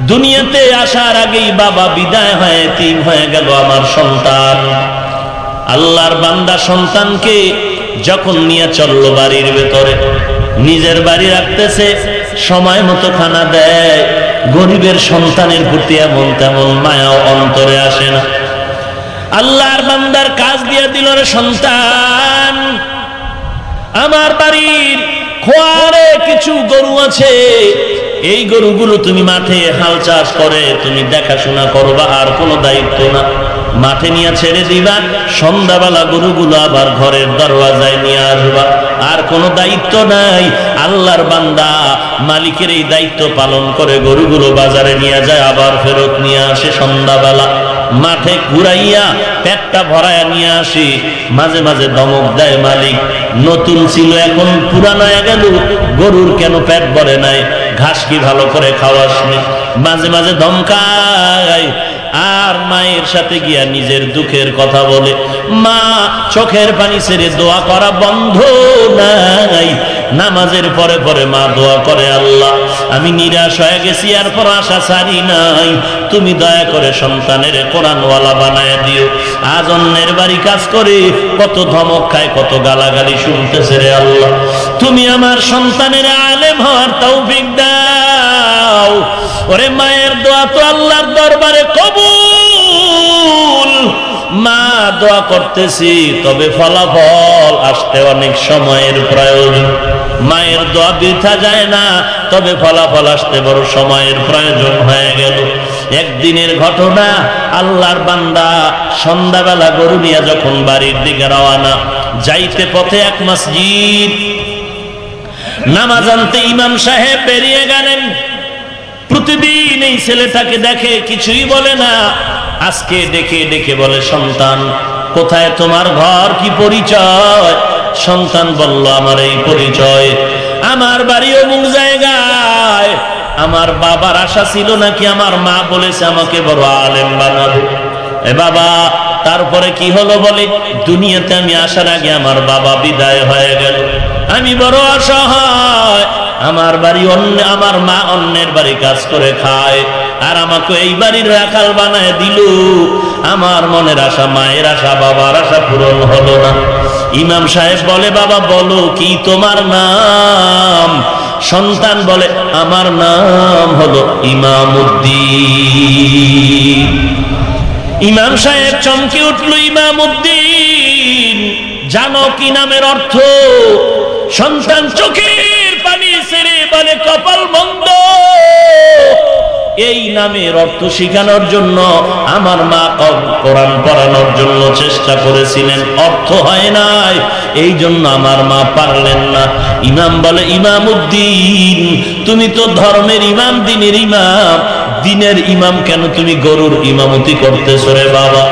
দুনিয়াতে আসার আগেই বাবা বিদায় হয়ে তিন হয়ে গেল আমার সন্তান। আল্লাহর বান্দা সন্তানকে যখন নিয়ে চলল বাড়ির ভেতরে, নিজের বাড়ি রাখতেছে, সময় মতো খানা দেয়। গরিবের সন্তানের প্রতি এমন তেমন মায়াও অন্তরে আসে না। আল্লাহর বান্দার কাজ দিয়ে দিল রে সন্তান, আমার বাড়ির খোয়ারে কিছু গরু আছে, এই গরুগুলো তুমি মাঠে হাল চাষ করে, তুমি দেখাশোনা করবা, আর কোনো দায়িত্ব না। মাঠে নিয়ে ছেড়ে দিবা, সন্ধ্যাবেলা গরুগুলো আবার ঘরের দরওয়াজায় নিয়ে আসবা। আর কোনো দায়িত্ব নাই, আল্লাহর বান্দা মালিকের এই দায়িত্ব পালন করে গরুগুলো বাজারে নিয়ে যায়, আবার ফেরত নিয়ে আসে সন্ধ্যাবেলা। মাঠে ঘুরাইয়া পেটটা ভরাইয়া নিয়ে আসি, মাঝে মাঝে দমক দেয় মালিক। নতুন ছিল, এখন পুরানো হয়ে গেল, গরুর কেন পেট ভরে নাই? ঘাস কি ভালো করে খাওয়াসনি মাঝে মাঝে ধমকায় আর মায়ের সাথে গিয়া নিজের দুঃখের কথা বলে, মা, চোখের পানি ছেড়ে দোয়া করা বন্ধ নাই। নামাজের পরে পরে মা দোয়া করে, আল্লাহ, আমি নিরাশ হয়ে গেছি, আর পর আশা ছাড়ি নাই। তুমি দয়া করে সন্তানের কোরআনওয়ালা বানায় দিও। আজ অন্যের বাড়ি কাজ করে কত ধমক খায়, কত গালাগালি শুনতেছে রে আল্লাহ। তুমি আমার সন্তানের আলেম হওয়ার তৌফিক দাও। ওরে মায়ের দোয়া তো আল্লাহর দরবারে কবুল। মা দোয়া করতেছি, তবে ফলাফল আসতে অনেক সময়ের প্রয়োজন। মায়ের দোয়া বৃথা যায় না, তবে ফলাফল আসতে বড় সময়ের প্রয়োজন হয়ে গেল। একদিনের ঘটনা, আল্লাহর বান্দা সন্ধ্যাবেলা গরু নিয়ে যখন বাড়ির দিকে রওয়ানা যাইতে পথে এক মসজিদ। নামাজ আনতে ইমাম সাহেব বেরিয়ে গেলেন। প্রতিদিন এই ছেলেটাকে দেখে কিছুই বলে না। আজকে দেখে দেখে বলে, সন্তান, কোথায় তোমার ঘর? কি পরিচয়? সন্তান বলল, আমার এই পরিচয়। আমার বাড়ি অমুক জায়গায়। আমার বাবার আশা ছিল নাকি আমার মা বলেছে আমাকে বড় আলেম বানাবো। এ বাবা তারপরে কি হলো বলে? দুনিয়াতে আমি আসার আগে আমার বাবা বিদায় হয়ে গেল। আমি বড় অসহায়। আমার বাড়ি অন্য আমার মা অন্যের বাড়ি কাজ করে খায়। আর আমাকে এই বাড়ির রাখাল বানায় দিল। আমার মনের আশা, মায়ের আশা, বাবার আশা পূরণ হলো না। ইমাম সাহেব বলে, বাবা, বলো কি তোমার নাম? সন্তান বলে, আমার নাম হলো ইমামুদ্দিন। ইমাম সাহেব চমকে উঠল, ইমাম উদ্দিন, জানো কি নামের অর্থ? সন্তান চোখের পানি ছেড়ে বলে, কপাল মন্দ এই নামের অর্থ শিখানোর জন্য আমার মা কোরআন পড়ানোর জন্য চেষ্টা করেছিলেন, অর্থ হয় নাই। এই জন্য আমার মা পারলেন না। ইমাম বলে, ইমাম উদ্দিন, তুমি তো ধর্মের ইমাম, দিনের ইমাম। দিনের ইমাম কেন তুমি গরুর ইমামতি করতেছো রে বাবা?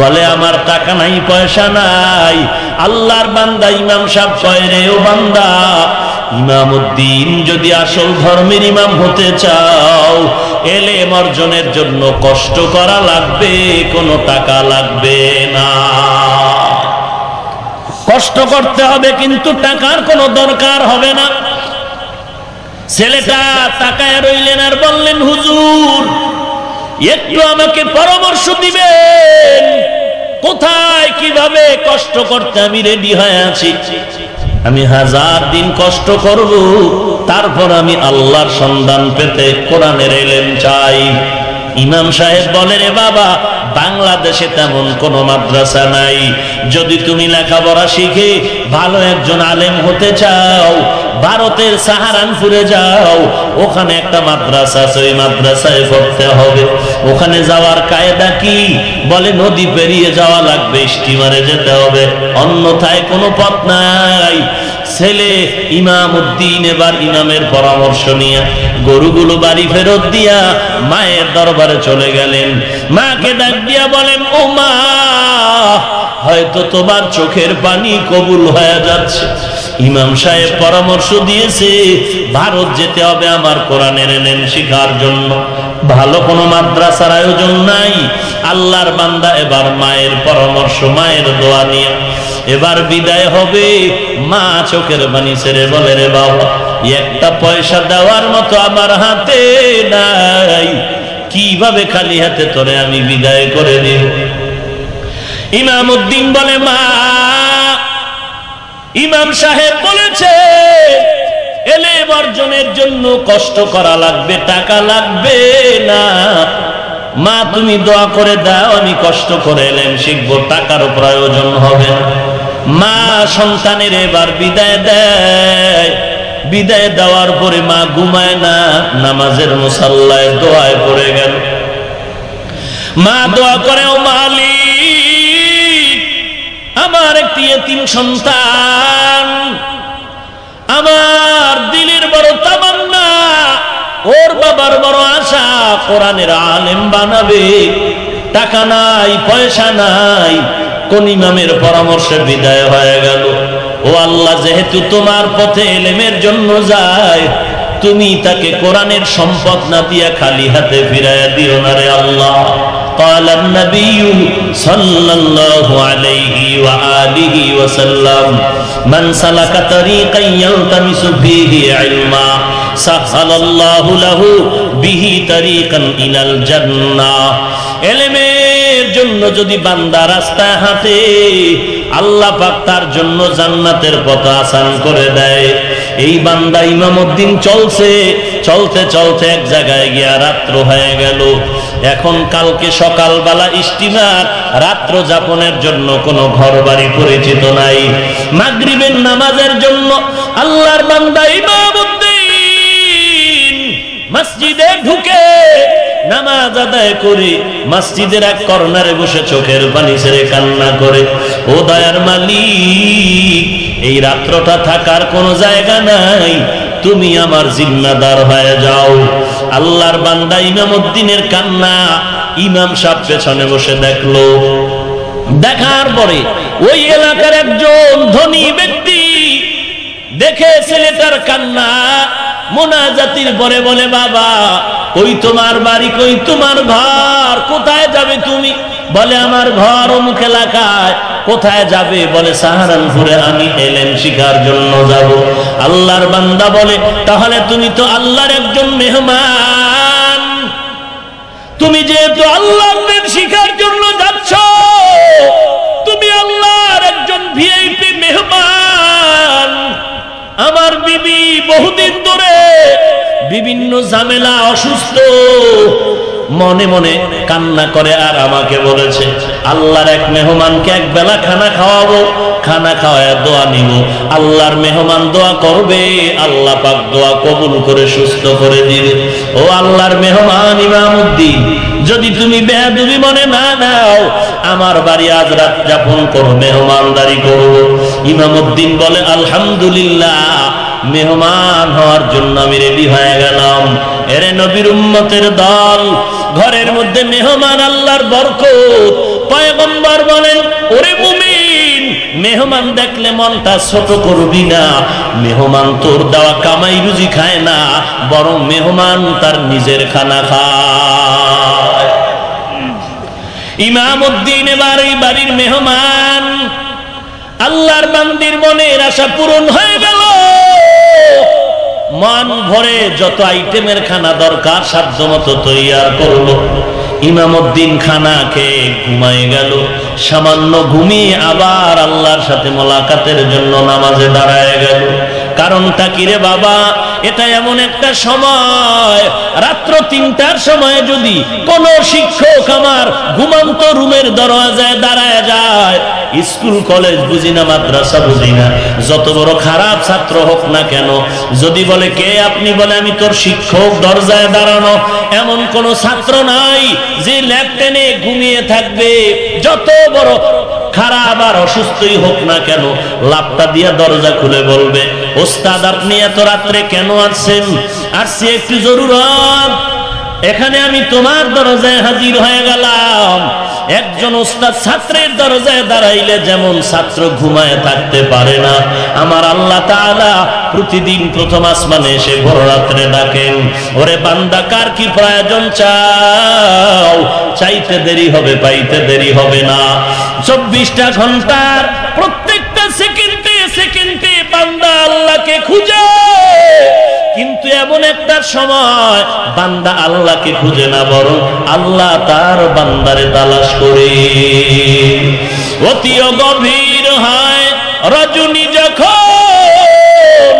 বলে, আমার টাকা নাই, পয়সা নাই। আল্লাহর বান্দা, ইমাম সাহেব কয়, রে ও বান্দা ইমামউদ্দিন যদি আসল ধর্মের ইমাম হতে চাও এলে অর্জনের জন্য কষ্ট করা লাগবে, কোনো টাকা লাগবে না। কষ্ট করতে হবে, কিন্তু টাকার কোনো দরকার হবে না। ছেলেটা তাকায় রইলেন আর বললেন, হুজুর, একটু আমাকে পরামর্শ দিবেন। কোথায়, কীভাবে কষ্ট করতে আমি রেডি হয়ে আছি? আমি হাজার দিন কষ্ট করব, তারপর আমি আল্লাহর সন্ধান পেতে কোরআনের এলেম চাই। ইমাম সাহেব বলে রে বাবা বাংলাদেশে তেমন কোন মাদ্রাসা নাই। যদি তুমি লেখাপড়া শিখে ভালো একজন আলেম হতে চাও, ভারতের সাহারানপুরে যাও, ওখানে একটা মাদ্রাসা আছে, ওই মাদ্রাসায় পড়তে হবে। ওখানে যাওয়ার কায়দা কি? বলে নদী পেরিয়ে যাওয়া লাগবে, স্টিমারে যেতে হবে। অন্যথায় কোনো পথ নাই। ছেলে ইমাম উদ্দিন এবার ইমামের পরামর্শ নিয়ে গরুগুলো বাড়ি ফেরত দিয়া মায়ের দরবারে চলে গেলেন। মাকে ডাক দিয়া বলেন, ও মা, হয়তো তোমার চোখের পানি কবুল হয়ে যাচ্ছে। ইমাম সাহেব পরামর্শ দিয়েছে, ভারত যেতে হবে আমার কোরআনের এলেন শিখার জন্য। ভালো কোনো মাদ্রাসার আয়োজন নাই। আল্লাহর বান্দা এবার মায়ের পরামর্শ, মায়ের দোয়া নিয়ে, এবার বিদায় হবে। মা চোখের বাণী ছেড়ে বলে, রে বাবা, একটা পয়সা দেওয়ার মতো আমার হাতে নাই। কীভাবে খালি হাতে তোরে আমি বিদায় করে দিব? ইমাম উদ্দিন বলে, মা, ইমাম সাহেব বলেছে এলে অর্জনের জন্য কষ্ট করা লাগবে, টাকা লাগবে না। মা, তুমি দোয়া করে দাও, আমি কষ্ট করে এলেম, শিখব, টাকারও প্রয়োজন হবে মা, সন্তানের এবার বিদায় দেয়। বিদায় দেওয়ার পরে মা ঘুমায় না, নামাজের মুসাল্লায় দোয়ায় পড়ে গেল। মা দোয়া করে, ও মালিক, আমার একটি এতিম সন্তান আমার দিলের বড় তামান্না, ওর বাবার বড় আশা কোরআনের আলেম বানাবে। টাকা নাই, পয়সা নাই, কোন ইমামের পরামর্শে বিদায় হয়ে গেল। ও আল্লাহ, যেহেতু তোমার পথে এলেমের জন্য যায়, তুমি তাকে কোরআনের সম্পদ না দিয়া খালি হাতে ফিরাইয়া দিও না রে আল্লাহ। قال النبي صلى الله عليه وآله وسلم من سلك طريقا يلتمس فيه علما سهل الله له به طريقا إلى الجنة এলেমের জন্য যদি বান্দা রাস্তায় হাঁটে আল্লাহ পাক তার জন্য জান্নাতের পথ আসান করে দেয় এই বান্দা ইমামউদ্দিন চলছে চলতে চলতে এক জায়গায় গিয়া রাত্র হয়ে গেল এখন কালকে সকালবেলা স্টিমার রাত্র যাপনের জন্য কোনো ঘর বাড়ি পরিচিত নাই। মাগরিবের নামাজের জন্য আল্লাহর বান্দা ইমামউদ্দিন মসজিদে ঢুকে নামাজ আদায় করি, মসজিদের এক কর্নারে বসে চোখের পানি ছেড়ে কান্না করে, ও দয়ার মালিক, এই রাত্রটা থাকার কোনো জায়গা নাই তুমি আমার জিম্মাদার হয়ে যাও। আল্লাহর বান্দা ইমাম উদ্দিনের কান্না, ইমাম সাহেব পেছনে বসে দেখল। দেখার পরে ওই এলাকার একজন ধনী ব্যক্তি দেখে ছেলেটার কান্না, মোনাজাতির পরে বলে, বাবা, কই তোমার বাড়ি, কই তোমার ঘর, কোথায় যাবে তুমি? বলে, আমার ঘর অমুক এলাকায়। কোথায় যাবে বলে সাহারানপুরে আমি এলেন শিকার জন্য যাব। আল্লাহর বান্দা বলে, তাহলে তুমি তো আল্লাহর একজন মেহমান। তুমি যেহেতু আল্লাহর শিকার জন্য যাচ্ছ, তুমি আল্লাহর একজন ভিআইপি মেহমান। আমার বিবি বহুদিন ধরে বিভিন্ন ঝামেলা অসুস্থ। মনে মনে কান্না করে আর আমাকে বলেছে, আল্লাহর এক মেহমানকে এক বেলা খানা খাওয়াবো, খানা খাওয়ায় দোয়া নিব। আল্লাহর মেহমান দোয়া করবে, আল্লাহ পাক দোয়া কবুল করে সুস্থ করে দিবে। ও আল্লাহর মেহমান ইমামউদ্দিন যদি তুমি বেহাদুবি মনে না নাও, আমার বাড়ি আজ রাত যাপন করো, মেহমানদারি করব ইমামউদ্দিন বলে, আলহামদুলিল্লাহ, মেহমান হওয়ার জন্য আমি রেডি হয়ে গেলাম। এরে নবীর উম্মতের দল ঘরের মধ্যে মেহমান আল্লাহর বরকত। পয়গম্বর বলেন, ওরে মুমিন, মেহমান দেখলে মনটা ছোট করবি না। মেহমান তোর দেওয়া কামাই রুজি খায় না, বরং মেহমান তার নিজের খানা খায়। ইমাম উদ্দিন এবার এই বাড়ির মেহমান, আল্লাহর বান্দির মনের আশা পূরণ হয়ে গেল। মন ভরে যত আইটেমের খানা দরকার সাধ্য মতো তৈয়ার করল। ইমামুদ্দিন খানা খেয়ে ঘুমায় গেল। সামান্য ঘুমিয়ে আবার আল্লাহর সাথে মোলাকাতের জন্য নামাজে দাঁড়ায় গেল। কারণটা কি রে বাবা? এটা এমন একটা সময়, রাত্র তিনটার সময় যদি কোন শিক্ষক আমার ঘুমন্ত রুমের দরওয়াজায় দাঁড়ায় যায়, স্কুল, কলেজ বুঝি না মাদ্রাসা বুঝি না যত বড় খারাপ ছাত্র হোক না কেন, যদি বলে, কে আপনি? বলে, আমি তোর শিক্ষক, দরজায় দাঁড়ানো। এমন কোন ছাত্র নাই যে ল্যাপটেনে ঘুমিয়ে থাকবে। যত বড় খারাপ আর অসুস্থই হোক না কেন লাভটা দিয়া দরজা খুলে বলবে, ওস্তাদ, আপনি এত রাত্রে কেন আসছেন? আসছি একটু জরুরত। এখানে আমি তোমার দরজায় হাজির হয়ে গেলাম। একজন ওস্তাদ ছাত্রের দরজায় দাঁড়াইলে যেমন ছাত্র ঘুমায় থাকতে পারে না। আমার আল্লাহ তাআলা প্রতিদিন প্রথম আসমানে এসে ভোর রাত্রে ডাকেন, ওরে বান্দা, কার কি প্রয়োজন চাও? চাইতে দেরি হবে, পাইতে দেরি হবে না। চব্বিশটা ঘণ্টার প্রত্যেকটা সেকেন্ডে সেকেন্ডে বান্দা আল্লাহকে খুঁজে। কিন্তু এমন একটা সময় বান্দা আল্লাহকে খুঁজে না, বরং আল্লাহ তার বান্দারে তালাশ করে। অতিও গভীর হয় রজনী যখন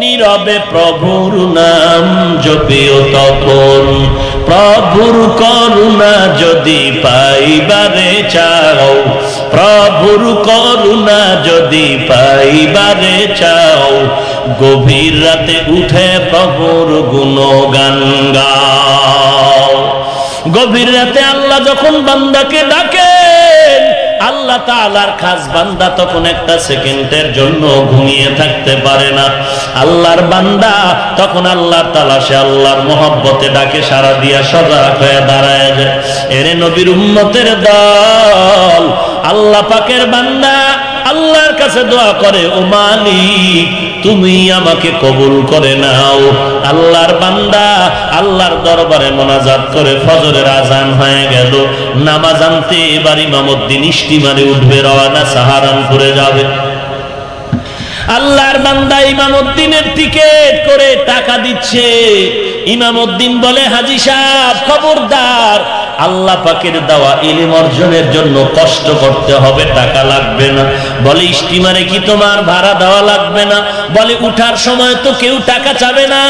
নীরবে প্রভুর নাম জপিও তখন, প্রভুর করুণা যদি পাইবারে চাও, প্রভুর করুণা যদি পাইবারে চাও গভীর রাতে উঠে প্রভুর গুণগান গাও গভীর রাতে আল্লাহ যখন বান্দাকে ডাকেন আল্লাহ তাআলার খাস বান্দা তখন একটা সেকেন্ডের জন্য ঘুমিয়ে থাকতে পারে না। আল্লাহর বান্দা তখন আল্লাহর তালাশে আল্লাহর মহব্বতে ডাকে, সারা দিয়া সজাগ হয়ে দাঁড়ায় যায়। এরে নবীর উম্মতের দল, আল্লাহ পাকের বান্দা আল্লাহর কাছে দোয়া করে, ও মালিক তুমি আমাকে কবুল করে নাও। আল্লাহর বান্দা, আল্লাহর দরবারে মোনাজাত করে ফজরের আজান হয়ে গেল। নামাজ আনতে এবার ইমামুদ্দিন ইস্টিমারে উঠবে রওয়ানা সাহারানপুরে যাবে। আল্লাহর বান্দা ইমামুদ্দিনের টিকেট করে টাকা দিচ্ছে। ইমামুদ্দিন বলে, হাজি সাহেব, খবরদার আল্লাহ পাকের দেওয়া ইলিম অর্জনের জন্য কষ্ট করতে হবে, টাকা লাগবে না। বলে স্টিমারে কি তোমার ভাড়া দেওয়া লাগবে না? বলে, উঠার সময় তো কেউ টাকা চাবে না।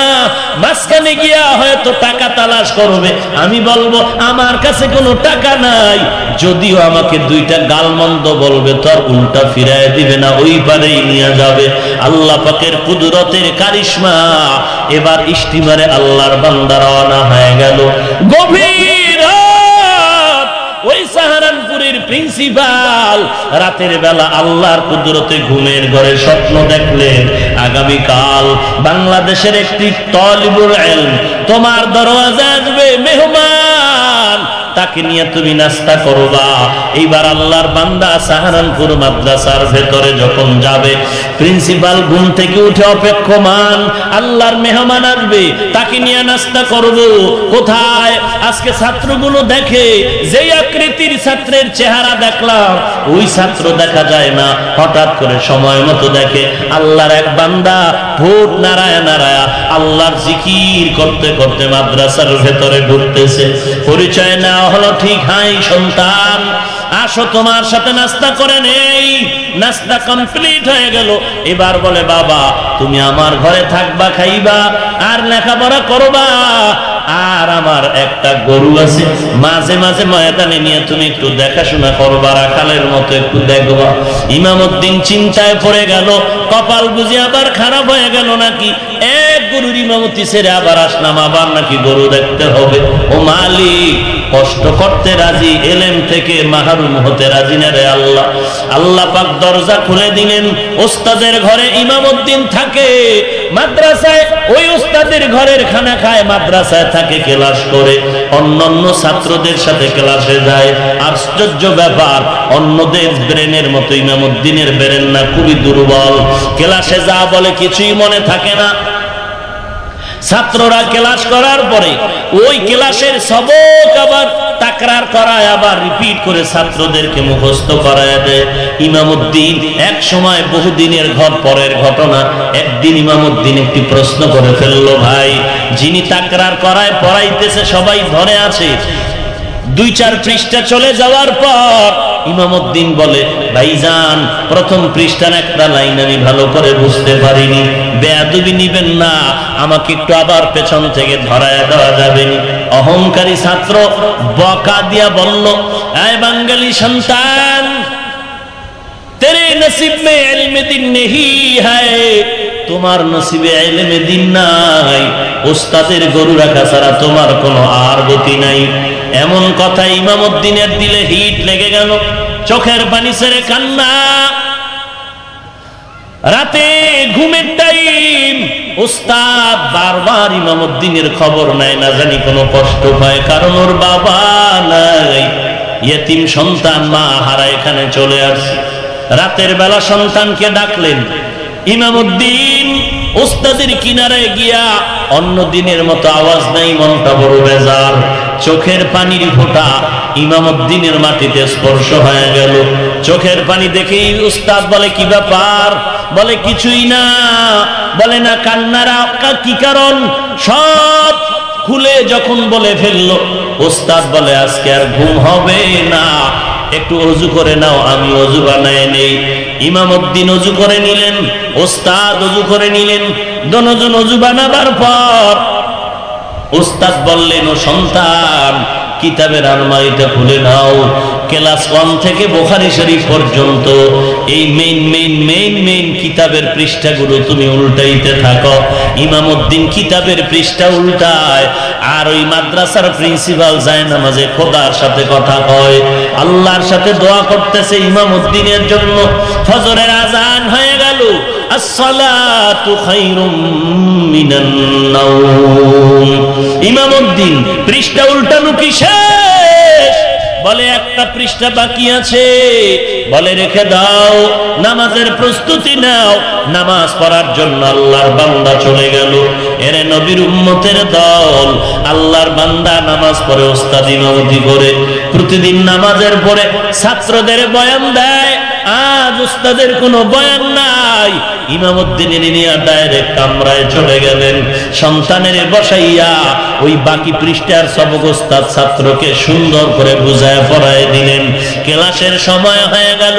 মাঝখানে গিয়া হয়তো টাকা তালাশ করবে। আমি বলব, আমার কাছে কোনো টাকা নাই। যদিও আমাকে দুইটা গালমন্দ বলবে, তোর উল্টা ফিরায় দিবে না, ওই পারেই নিয়ে যাবে। আল্লাহ পাকের কুদরতের কারিশমা। এবার স্টিমারে আল্লাহর বান্দা রওনা হয়ে গেল। গভীর ওই সাহারানপুরের প্রিন্সিপাল, রাতের বেলা আল্লাহর কুদরতে ঘুমের ঘরে স্বপ্ন দেখলেন, আগামীকাল বাংলাদেশের একটি তলিবুল তোমার দরওয়াজা আসবে মেহমান। তাকে নিয়ে তুমি নাস্তা করবা। এইবার আল্লাহর বান্দা সাহারানপুর মাদ্রাসার ভেতরে যখন যাবে, প্রিন্সিপাল ঘুম থেকে উঠে অপেক্ষমান, আল্লাহর মেহমান আসবে, তাকে নিয়ে নাস্তা করব। কোথায়? আজকে ছাত্রগুলো দেখে যেই আকৃতির ছাত্রের চেহারা দেখলাম, ওই ছাত্র দেখা যায় না। হঠাৎ করে সময় মতো দেখে আল্লাহর এক বান্দা ভোট নারায় নারায়া আল্লাহর জিকির করতে করতে মাদ্রাসার ভেতরে ঢুকতেছে পরিচয় নেওয়া হলো ঠিক, হাই সন্তান। আসো তোমার সাথে নাস্তা করে নেই। নাস্তা কমপ্লিট হয়ে গেল। এবার বলে, বাবা, তুমি আমার ঘরে থাকবা, খাইবা, আর লেখাপড়া করবা। আর আমার একটা গরু আছে, মাঝে মাঝে ময়দানে নিয়ে তুমি একটু দেখাশোনা করবা, রাখালের মতো একটু দেখবা। ইমামউদ্দিন চিন্তায় পড়ে গেল, কপাল বুঝি আবার খারাপ হয়ে গেল নাকি? এক গরুর ইমামতি ছেড়ে আবার আসলাম, আবার নাকি গরু দেখতে হবে। ও মালিক কষ্ট করতে রাজি, এলেম থেকে মাহরুম হতে রাজি না রে আল্লাহ। আল্লাহ পাক দরজা খুলে দিলেন, ওস্তাদের ঘরে ইমামউদ্দিন থাকে, মাদ্রাসায় ওই ওস্তাদের ঘরের খানা খায়, মাদ্রাসায় থাকে, ক্লাস করে। অন্যান্য ছাত্রদের সাথে ক্লাসে যায়। আশ্চর্য ব্যাপার, অন্যদের ব্রেনের মতো ইমামউদ্দিনের ব্রেন না, খুবই দুর্বল। ক্লাসে যা বলে কিছুই মনে থাকে না। ছাত্ররা ক্লাস করার পরে ওই ক্লাসের সবক আবার তাকরার করায়, আবার রিপিট করে ছাত্রদেরকে মুখস্থ করায় দেয়। ইমামুদ্দিন, এক সময় বহুদিনের ঘর, পরের ঘটনা। একদিন ইমামুদ্দিন একটি প্রশ্ন করে ফেলল, ভাই, যিনি তাকরার করায় পড়াইতেছে, সবাই ধরে আছে। দুই চার পৃষ্ঠা চলে যাওয়ার পর ইমামউদ্দিন বলে, ভাইজান, প্রথম পৃষ্ঠার একটা লাইন আমি ভালো করে বুঝতে পারিনি। বেয়াদবি নিবেন না, আমাকে একটু আবার পেছন থেকে ধরায় দেওয়া যাবে অহংকারী ছাত্র বকা দিয়া বলল, আয় বাঙালি সন্তান, তেরে নসিব মে ইলমে দিন নেহি হায়, তোমার নসিবে ইলমে দিন নাই। ওস্তাদের গরু রাখা ছাড়া তোমার কোনো আর গতি নাই। এমন কথা ইমামউদ্দিনের দিলে হিট লেগে গেল। চোখের পানি ছেড়ে কান্না। রাতে ঘুমের টাইম উস্তাদ বারবার ইমামউদ্দিনের খবর নেয় না জানি কোনো কষ্ট পায়, কারণ ওর বাবা নাই। ইয়েতিম সন্তান, মা হারা এখানে চলে আসছে। রাতের বেলা সন্তানকে ডাকলেন ইমামউদ্দিন ওস্তাদের কিনারায় গিয়া অন্য দিনের মতো আওয়াজ নাই, মনটা বড় বেজার। চোখের পানির ফোঁটা ইমামউদ্দিনের মাটিতে স্পর্শ হয়ে গেল। চোখের পানি দেখেই উস্তাদ বলে, কি ব্যাপার? বলে, কিছুই না। বলে, না, কান্নারা কি কারণ? সব খুলে যখন বলে ফেলল ওস্তাদ বলে, আজকে আর ঘুম হবে না। একটু অজু করে নাও, আমি অজু বানায় নেই। ইমামউদ্দিন অজু করে নিলেন, ওস্তাদ অজু করে নিলেন, দনজন অজু বানাবার পর ওস্তাদ বললেন, ও সন্তান কিতাবের আলমারিটা খুলে নাও। ক্লাস ওয়ান থেকে বোখারি শরীফ পর্যন্ত এই মেইন মেইন মেইন মেইন কিতাবের পৃষ্ঠাগুলো তুমি উল্টাইতে থাকো। ইমাম উদ্দিন কিতাবের পৃষ্ঠা উল্টায় আর ওই মাদ্রাসার প্রিন্সিপাল যায় নামাজে খোদার সাথে কথা কয়। আল্লাহর সাথে দোয়া করতেছে ইমাম উদ্দিনের জন্য। ফজরের আজান হয়ে গেল। আসসালাতু পৃষ্ঠা উল্টানো কি বলে, একটা পৃষ্ঠা বাকি আছে। বলে, রেখে দাও, নামাজের প্রস্তুতি নাও। নামাজ পড়ার জন্য আল্লাহর বান্দা চলে গেল। এরে নবীর উম্মতের দল, আল্লাহর বান্দা নামাজ পড়ে ওস্তাদি নবদি করে। প্রতিদিন নামাজের পরে ছাত্রদের বয়ান দেয়। আজ উস্তাদের কোনো বয়ান নাই। ইমামুদ্দিনের ইনিয়া ডাইরেক্ট কামরায় চলে গেলেন। সন্তানের বসাইয়া ওই বাকি পৃষ্ঠার সবক উস্তাদ ছাত্রকে সুন্দর করে বুঝায় পড়ায় দিলেন। ক্লাসের সময় হয়ে গেল।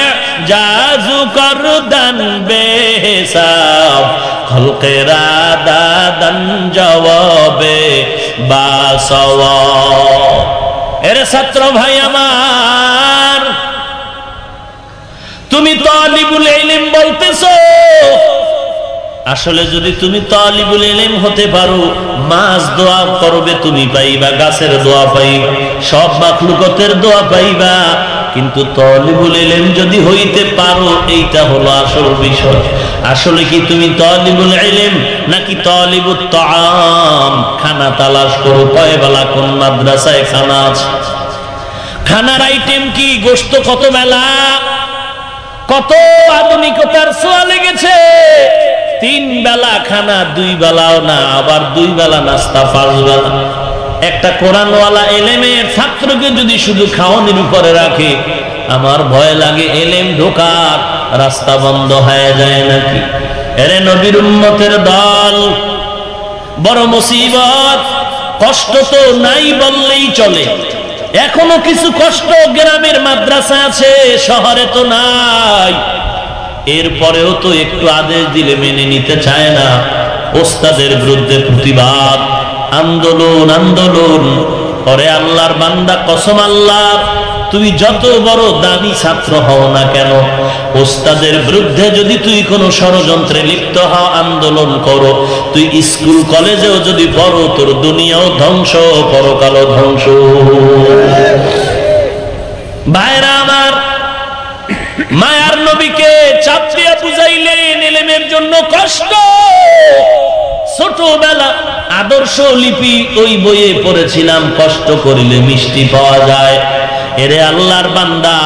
জাজু করদান বেসাব খলকেরা দাদান জবাবে বাসওয়া এরে ছাত্র ভাই আমার, তুমি তালিবুল ইলম বলতেছো? আসলে যদি তুমি তালিবুল ইলম হতে পারো, মাছ দোয়া করবে তুমি পাইবা, গাছের দোয়া পাইবা, সব মাখলুকতের দোয়া পাইবা কিন্তু তলিবুল এলেম যদি হইতে পারো, এইটা হলো আসল বিষয়। আসলে কি তুমি তলিবুল এলেম নাকি তলিবুত তাআম? খানা তালাশ করো কয় বেলা কোন মাদ্রাসায় খানা আছে? খানার আইটেম কি? গোশত কত বেলা কত আধুনিকতার ছোঁয়া লেগেছে? তিন বেলা খানা, দুই বেলাও না, আবার দুই বেলা নাস্তা, পাঁচ বেলা। একটা কোরআনওয়ালা এলেমের ছাত্রকে যদি শুধু খাওয়ানোর উপরে রাখে, আমার ভয় লাগে এলেম ঢোকার, রাস্তা বন্ধ হয়ে যায় নাকি? এরে নবীর উম্মতের দল, বড় মুসিবত, কষ্ট তো নাই বললেই চলে। এখনও কিছু কষ্ট গ্রামের মাদ্রাসা আছে, শহরে তো নাই। এরপরেও তো একটু আদেশ দিলে মেনে নিতে চায় না। ওস্তাদের বিরুদ্ধে প্রতিবাদ। আন্দোলন আন্দোলন। পরে আল্লাহর বান্দা, কসম আল্লাহ, তুই যত বড় দামি ছাত্র হও না কেন, ওস্তাদের বিরুদ্ধে যদি তুই কোনো ষড়যন্ত্রে লিপ্ত হও, আন্দোলন করো। তুই স্কুল, কলেজেও যদি পড়ো, তোর দুনিয়াও ধ্বংস, পরকালও ধ্বংস। ভাইরা আমার, মায়ার নবীকে চাপ দিয়া বুঝাইলেন, এলেমের জন্য কষ্ট। ছোটবেলা আদর্শ লিপি ওই বইয়ে পড়েছিলাম, কষ্ট করিলে মিষ্টি পাওয়া যায়। এরে আল্লাহর বান্দা,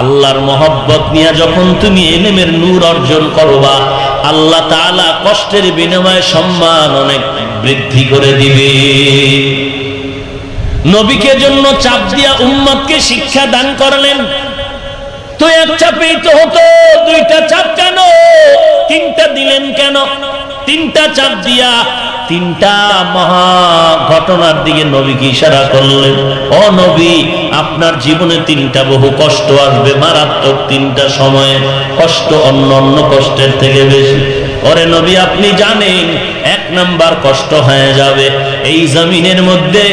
আল্লাহর মহব্বত নিয়ে যখন তুমি এলেমের নূর অর্জন করবা, আল্লাহ তাআলা কষ্টের বিনিময়ে সম্মান অনেক বৃদ্ধি করে দিবে। নবীকে জন্য চাপ দিয়া উম্মতকে শিক্ষা দান করলেন। তো এক চাপেই তো হতো, দুইটা চাপ কেন? তিনটা দিলেন কেন? তিনটা চাপ দিয়া তিনটা মহা ঘটনার দিকে নবীকে ইশারা করলেন। ও নবী, আপনার জীবনে তিনটা বহু কষ্ট আসবে। মারাত্মক তিনটা সময়ে কষ্ট অন্য অন্য কষ্টের থেকে বেশি। ওরে নবী, আপনি জানেন এক নাম্বার কষ্ট হয়ে যাবে। এই জমিনের মধ্যে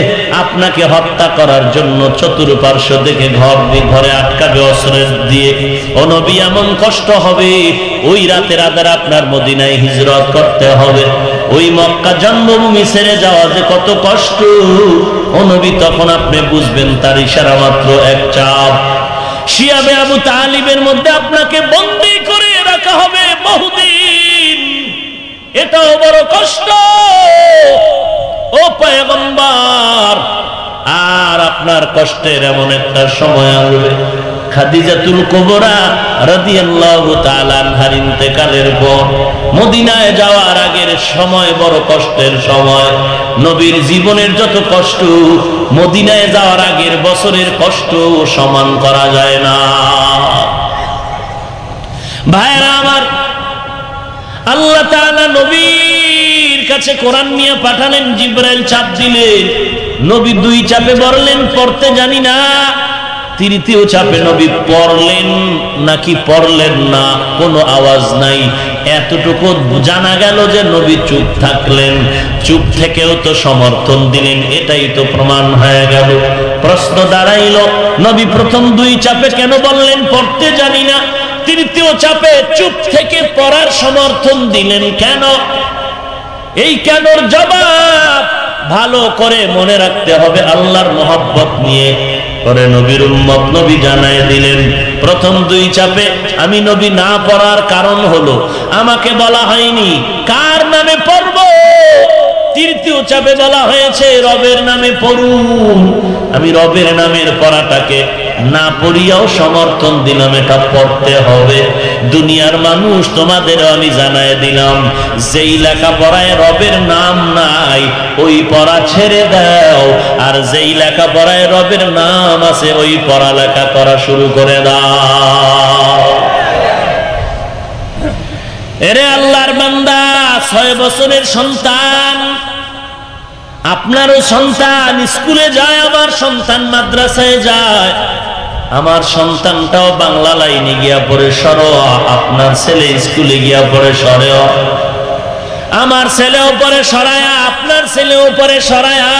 আপনাকে হত্যা করার জন্য চতুর্পার্শ্ব দেখে ঘর ঘরে আটকাবে অস্ত্রের দিয়ে। ও নবী, এমন কষ্ট হবে, ওই রাতে রাতের আপনার মদিনায় হিজরত করতে হবে। ওই মক্কা জন্মভূমি ছেড়ে যাওয়া যে কত কষ্ট, ও নবী, তখন আপনি বুঝবেন তার ইশারা মাত্র এক চাপ। শিয়াবে আবু তালিবের মধ্যে আপনাকে বন্দি করে রাখা হবে, বহুদিন এটাও বড় কষ্ট। ও আর আপনার কষ্টের এমন একটা সময় আসবে। যাওয়ার আগের সময়, বড় কষ্টের সময়। নবীর জীবনের যত কষ্ট, মদিনায় যাওয়ার আগের বছরের কষ্ট সমান করা যায় না। ভাইরা আল্লাহ নবীর কাছে কোরআন নিয়ে পাঠালেন, জিব্রাইল চাপ দিলে নবী দুই চাপে বললেন, পড়তে জানি না। তৃতীয় চাপে নবী পড়লেন, নাকি পড়লেন না, কোনো আওয়াজ নাই। এতটুকু জানা গেল যে নবী চুপ থাকলেন। চুপ থেকেও তো সমর্থন দিলেন, এটাই তো প্রমাণ হয়ে গেল। প্রশ্ন দাঁড়াইল, নবী প্রথম দুই চাপে কেন বললেন, পড়তে জানি না। তৃতীয় চাপে চুপ থেকে পড়ার সমর্থন দিলেন কেন? এই কেনর জবাব ভালো করে মনে রাখতে হবে আল্লাহর মোহাব্বত নিয়ে। করে নবীর উম্মত নবী জানায় দিলেন, প্রথম দুই চাপে আমি নবী না পড়ার কারণ হলো, আমাকে বলা হয়নি কার নামে পড়ব? তৃতীয় চাপে বলা হয়েছে রবের নামে পড়ুন। আমি রবের নামের পড়াটাকে না পড়িয়াও সমর্থন দিলাম, এটা পড়তে হবে। দুনিয়ার মানুষ তোমাদের আমি জানায় দিলাম, যেই লেখাপড়ায় রবের নাম নাই, ওই পড়া ছেড়ে দাও, আর যেই লেখাপড়ায় রবের নাম আছে, ওই পড়ালেখা করা শুরু করে দাও। এরে আল্লাহর বান্দা, ছয় বছরের সন্তান, আপনারও সন্তান, স্কুলে যায় আমার সন্তান মাদ্রাসায় যায়। আমার সন্তানটাও বাংলা লাইনে গিয়া পড়ে সর, আপনার ছেলে স্কুলে গিয়া পড়ে সর। আমার ছেলেও পরে সরায়া, আপনার ছেলেও পরে সরায়া।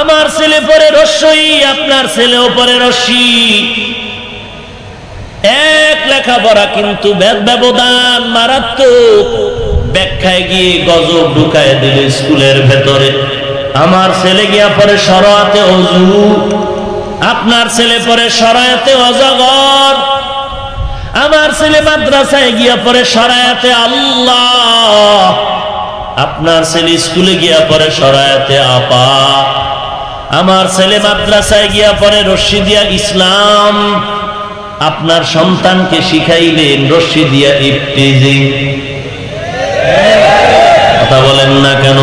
আমার ছেলে পরে রস্যই, আপনার ছেলেও পরে রশ্মি এক লেখাপড়া কিন্তু বেদ ব্যবধান মারাত্মক। ব্যাখ্যায় গিয়ে গজব ঢুকায় দিল স্কুলের ভেতরে। আমার ছেলে গিয়া পরে সরাতে অজু আপনার ছেলে পরে সরায়াতে অজগর। আমার ছেলে মাদ্রাসায় গিয়া পরে সরায়াতে আল্লাহ। আপনার ছেলে স্কুলে গিয়া পরে সরায়াতে আপা। আমার ছেলে মাদ্রাসায় গিয়া পরে রশি দিয়া ইসলাম। আপনার সন্তানকে শিখাইলেন রশি দিয়া কথা বলেন না কেন?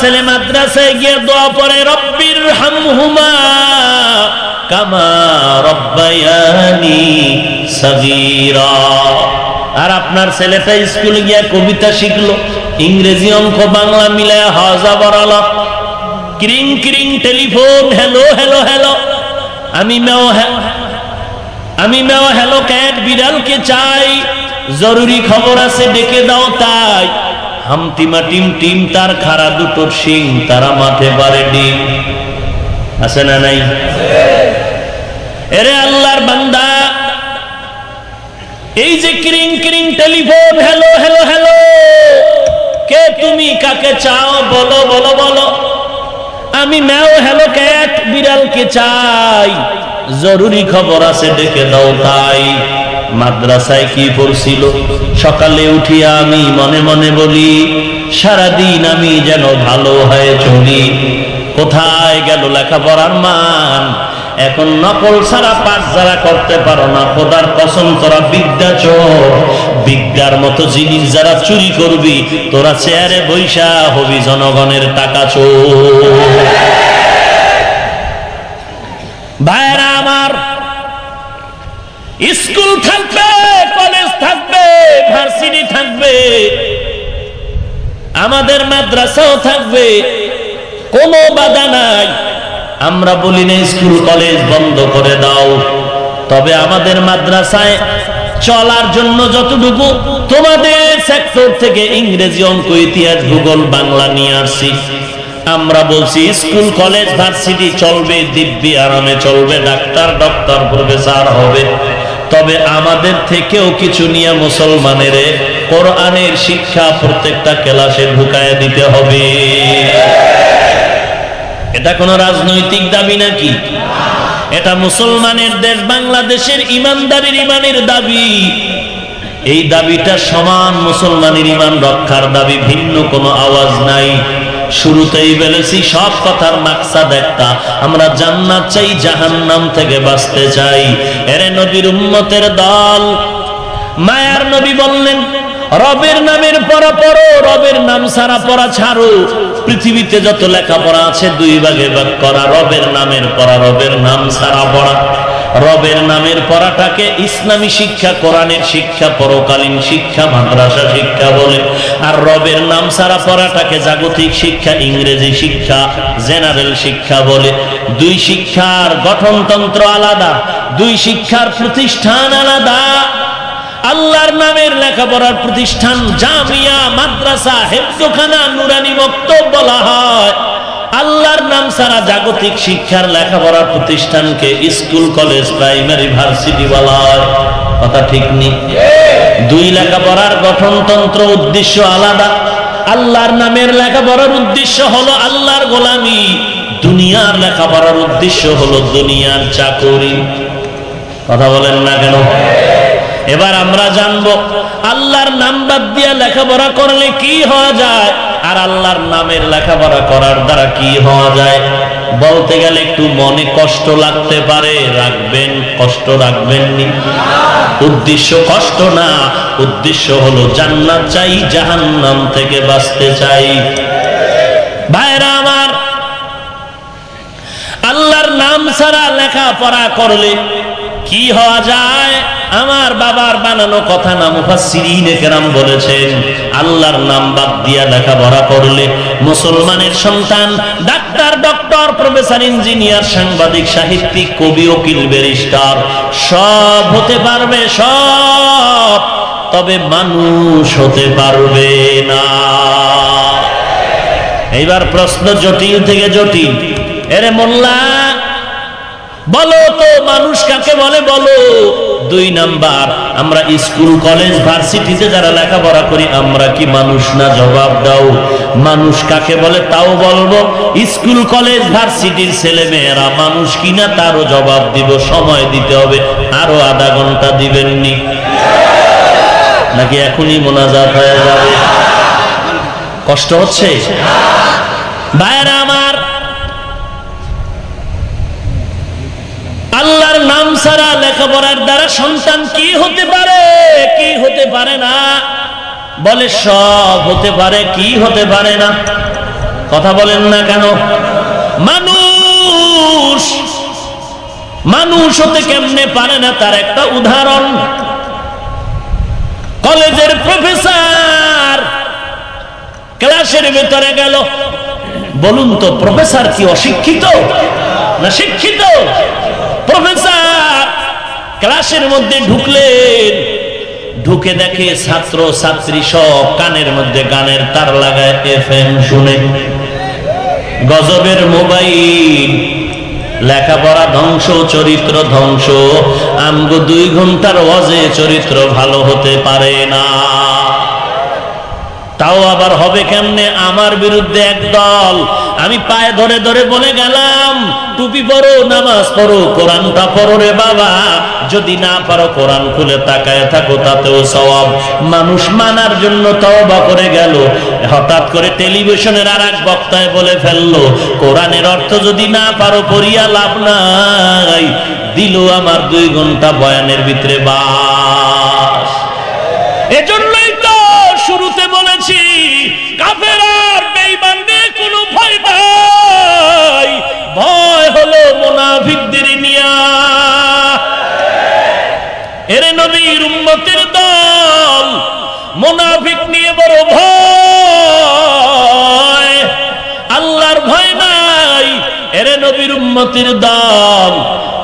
ছেলে মাদ্রাসায় গিয়ে দোয়া পরে রব্বির হামহুমা কামা রব্বায়ানি সগীরা। আর আপনার ছেলেটা স্কুলে গিয়া কবিতা শিখলো, ইংরেজি অঙ্ক, বাংলা মিলায় হাজা বরালা ক্রিং ক্রিং, টেলিফোন, হ্যালো হ্যালো হ্যালো, আমি মেও আমি মেও হ্যালো, ক্যাট বিড়ালকে চাই, জরুরি খবর আছে, ডেকে দাও তাই। হামটিমা টিম টিম তার খাড়া, দুটো সিং তারা মাঠে পারে ডিম। আছে না নাই? এরে আল্লাহর বান্দা, এই যে ক্রিং ক্রিং টেলিফোন, হ্যালো হ্যালো হ্যালো, কে তুমি, কাকে চাও, বলো বলো বলো। আমি ম্যাও, হ্যালো, ক্যাট, বিড়ালকে চাই। জরুরি খবর আছে, ডেকে দাও তাই। মাদ্রাসায় কি পড়ছিল? সকালে উঠিয়া আমি মনে মনে বলি, সারাদিন আমি যেন ভালো হয়ে চলি। কোথায় গেল লেখাপড়ার মান? এখন নকল ছাড়া পাঠ যারা করতে পারো না, খোদার কসম তোরা বিদ্যা চোর। বিদ্যার মতো জিনিস যারা চুরি করবি, তোরা চেয়ারে বৈশা হবি জনগণের টাকা চোর। ভাইরা আমার স্কুল থাকবে, কলেজ থাকবে, ভার্সিটি থাকবে, আমাদের মাদ্রাসাও থাকবে, কোনো বাধা নাই। আমরা বলি না, স্কুল, কলেজ বন্ধ করে দাও। তবে আমাদের মাদ্রাসায় চলার জন্য যতটুকু তোমাদের সেক্টর থেকে ইংরেজি অঙ্ক, ইতিহাস, ভূগোল, বাংলা নিয়ে আসছি। আমরা বলছি, স্কুল, কলেজ, ভার্সিটি চলবে, দিব্যি আরামে চলবে, ডাক্তার, ডক্টর, প্রফেসর হবে। তবে আমাদের থেকেও কিছু নিয়ে মুসলমানের কোরআনের শিক্ষা প্রত্যেকটা ক্লাসে ঢুকায় দিতে হবে। এটা কোন রাজনৈতিক দাবি নাকি? এটা মুসলমানের দেশ বাংলাদেশের ইমানদারির ইমানের দাবি। এই দাবিটা সমান মুসলমানের ইমান রক্ষার দাবি, ভিন্ন কোনো আওয়াজ নাই। শুরুতেই বলেছি, সব কথার মাকসাদ একটা, আমরা জান্নাত চাই, জাহান্নাম থেকে বাঁচতে চাই। এরে নবীর উম্মতের দল, মায়ার নবী বললেন, রবের নামের পড়া পড়ো, রবের নাম সারা পড়া ছাড়ো। পৃথিবীতে যত লেখাপড়া আছে, দুই ভাগে ভাগ করা, রবের নামের পড়া, রবের নাম সারা পড়া। রবের নামের পড়াটাকে ইসলামী শিক্ষা, কোরআনের শিক্ষা, পরকালীন শিক্ষা, মাদ্রাসা শিক্ষা বলে। আর রবের নাম সারা পড়াটাকে জাগতিক শিক্ষা, ইংরেজি শিক্ষা, জেনারেল শিক্ষা বলে। দুই শিক্ষার গঠনতন্ত্র আলাদা, দুই শিক্ষার প্রতিষ্ঠান আলাদা। আল্লাহর নামের লেখাপড়ার প্রতিষ্ঠান জামিয়া, মাদ্রাসা, হেফজোখানা, নুরানি মক্তব বলা হয়। আল্লাহর নাম ছাড়া জাগতিক শিক্ষার লেখাপড়ার প্রতিষ্ঠানকে স্কুল, কলেজ, প্রাইমারি, ভার্সিটি বলা হয় কথা ঠিক নেই। দুই লেখাপড়ার গঠনতন্ত্র উদ্দেশ্য আলাদা। আল্লাহর নামের লেখাপড়ার উদ্দেশ্য হলো আল্লাহর গোলামি। দুনিয়ার লেখাপড়ার উদ্দেশ্য হলো দুনিয়ার চাকরি। কথা বলেন না কেন? এবার আমরা জানব, আল্লাহর নাম বাদ দিয়া লেখাপড়া করলে কি হওয়া যায়? আর আল্লাহর নামের লেখাপড়া করার দ্বারা কি হওয়া যায়? বলতে গেলে একটু মনে কষ্ট লাগতে পারে। রাখবেন, কষ্ট রাখবেন নি উদ্দেশ্য কষ্ট না, উদ্দেশ্য হলো জান্নাত চাই, জাহান্নাম থেকে বাঁচতে চাই। ভাইরা আমার, আল্লাহর নাম ছাড়া লেখাপড়া করলে কি হওয়া যায়? আমার বাবার বানানো কথা না মুফাসসিরিনে বলেছেন। আল্লাহর নাম বাদ দিয়া লেখাপড়া করলে মুসলমানের সন্তান, ডাক্তার, ডক্টর, প্রফেসর, ইঞ্জিনিয়ার, সাংবাদিক, সাহিত্যিক, কবি, উকিল, ব্যারিস্টার, সব হতে পারবে, সব। তবে মানুষ হতে পারবে না। এইবার প্রশ্ন জটিল থেকে জটিল। এরে মোল্লা, বলো তো মানুষ কাকে বলে? বলো। দুই নাম্বার, আমরা স্কুল, কলেজ, ভার্সিটিতে যারা লেখাপড়া করি, আমরা কি মানুষ না? জবাব দাও। মানুষ কাকে বলে? তাও বলব, স্কুল, কলেজ, ভার্সিটির ছেলে মেয়েরা মানুষ কিনা তারও জবাব দিব, সময় দিতে হবে, আরও আধা ঘণ্টা দিবেননি। নাকি এখনই মোনাজাত হয়ে যাবে? কষ্ট হচ্ছে? ভাইরা আমার আল্লাহর নাম ছাড়া লেখাপড়ার দ্বারা সন্তান কি হতে পারে? কি হতে পারে না? বলে, সব হতে পারে, কি হতে পারে না? কথা বলেন না কেন? মানুষ মানুষ হতে কেমনে পারে না? তার একটা উদাহরণ। কলেজের প্রফেসর ক্লাসের ভেতরে গেল। বলুন তো, প্রফেসর কি অশিক্ষিত না শিক্ষিত? প্রফেসর ক্লাসের মধ্যে ঢুকলেন। ঢুকে দেখে ছাত্র, ছাত্রী সব কানের মধ্যে গানের তার লাগায় এফ এম শুনে। গজবের মোবাইল, লেখাপড়া ধ্বংস, চরিত্র ধ্বংস। আমগো দুই ঘণ্টার ওয়াজে চরিত্র ভালো হতে পারে না। তাও আবার হবে কেমনে? আমার বিরুদ্ধে এক দল আমি পায়ে ধরে ধরে বলে গেলাম, টুপি পরো, নামাজ পড়ো, কোরআনটা পড়ো রে বাবা। যদি না পারো, কোরআন খুলে তাকায় থাকো, তাতেও সওয়াব। মানুষ মানার জন্য তওবা করে গেল। হঠাৎ করে টেলিভিশনের আর এক বক্তায় বলে ফেলল, কোরআনের অর্থ যদি না পারো, পড়িয়া লাভ নাই। দিল আমার দুই ঘণ্টা বয়ানের ভিতরে বাস। এজন্যই তো শুরুতে বলেছি, কাফের মুনাফিকদের নিয়া। এরে নবীর দল নিয়ে বড় ভয়। আল্লাহর ভয় নাই। নবীর দল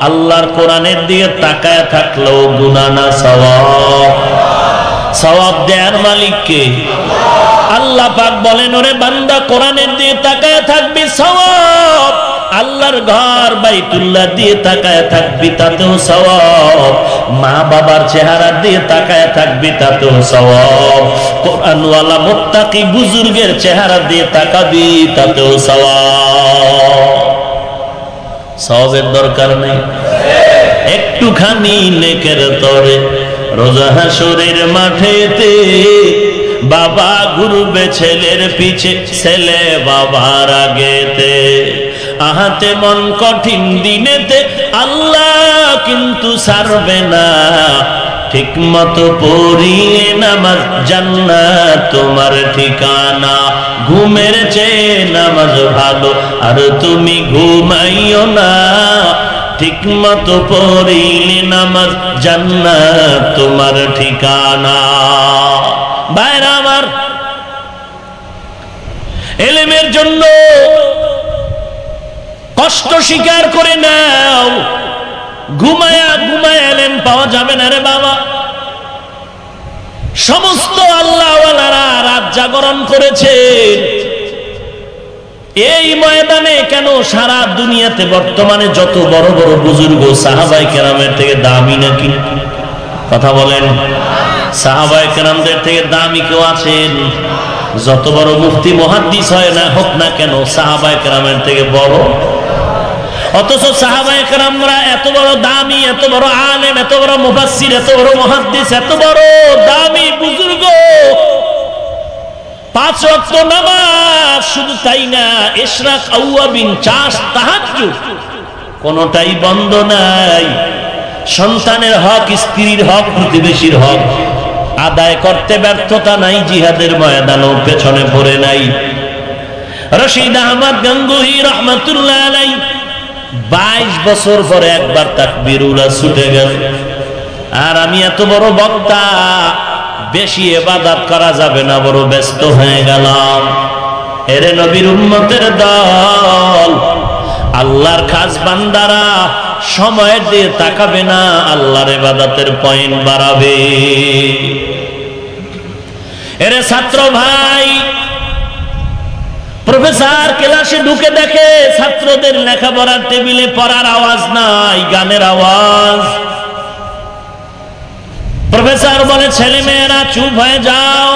আল্লাহর কোরআনের দিকে তাকায় থাকলেও গুনানা সওয়াব। সওয়াব দেয়ার মালিককে আল্লাহ পাক বলেন, ওরে বান্দা, কোরআনের দিয়ে তাকায় থাকবি, সওয়াব। আল্লাহর ঘর বাইতুল্লাহ দিয়ে তাকায় থাকবি, তাতেও সওয়াব। মা বাবার চেহারা দিয়ে তাকায় থাকবি, তাতেও সওয়াব। কোরআনওয়ালা মুত্তাকি বুজুর্গের চেহারা দিয়ে তাকাবি, তাতেও সওয়াব। সওয়াবের দরকার নেই। একটুখানি নেকের তরে রোজা হাসরের মাঠেতে বাবা ঘুরবে ছেলের পিছে, ছেলে বাবার আগেতে। আহাতে মন কঠিন দিনেতে আল্লাহ কিন্তু সারবে না। ঠিক মতো পড়িয়ে নামাজ জান্নাত তোমার ঠিকানা। ঘুমের চেয়ে নামাজ ভালো, আর তুমি ঘুমাইও না। ঠিক মতো পড়িলে নামাজ জান্নাত তোমার ঠিকানা। বাইরা আমার, এলেমের জন্য কষ্ট স্বীকার করে নাও। ঘুমায়া ঘুমায়া এলেন, পাওয়া যাবে না রে বাবা। সমস্ত আল্লাহওয়ালারা রাত জাগরণ করেছে। এই ময়দানে কেন সারা দুনিয়াতে বর্তমানে যত বড় বড় বুজুর্গ সাহাবাই কেরামের থেকে দামি নাকি? কথা বলেন। সাহাবাই কেরামদের থেকে দামি কেউ আছেন? যত বড় মুফতি, মহাদ্দিস হয় না, হোক না কেন সাহাবাই কেরামের থেকে বড়। অথচ সাহাবাই কেরামরা এত বড় দামি, এত বড় আলেম, এত বড় মুফাসসির, এত বড় মহাদ্দিস, এত বড় দামি বুজুর্গ। পাঁচ ওয়াক্ত নামাজ, শুধু তাই না ইশরাক আউয়াবিন চাষ, তাহাজ্জুদ, কোনটাই বন্ধ নাই। সন্তানের হক, স্ত্রীর হক, প্রতিবেশীর হক। আদায় করতে ব্যর্থতা নাই, জিহাদের ময়দানও পেছনে পড়ে নাই। রশিদ আহমদ গঙ্গুহি রহমতুল্লাহ আলাই বাইশ বছর পরে একবার তাকবিরুলা ছুটে গেল। আর আমি এত বড় বক্তা, বেশি এবাদাত করা যাবে না বড় ব্যস্ত হয়ে গেলাম। এরে নবীর উম্মতের দল, আল্লাহর খাস বান্দারা সময় দিয়ে তাকাবে না, আল্লাহর এবাদাতের পয়েন্ট বাড়াবে। এরে ছাত্র ভাই, প্রফেসর ক্লাসে ঢুকে দেখে ছাত্রদের লেখাপড়ার টেবিলে পড়ার আওয়াজ নাই, গানের আওয়াজ। প্রফেসর বলে ছেলে মেয়েরা চুপ হয়ে যাও।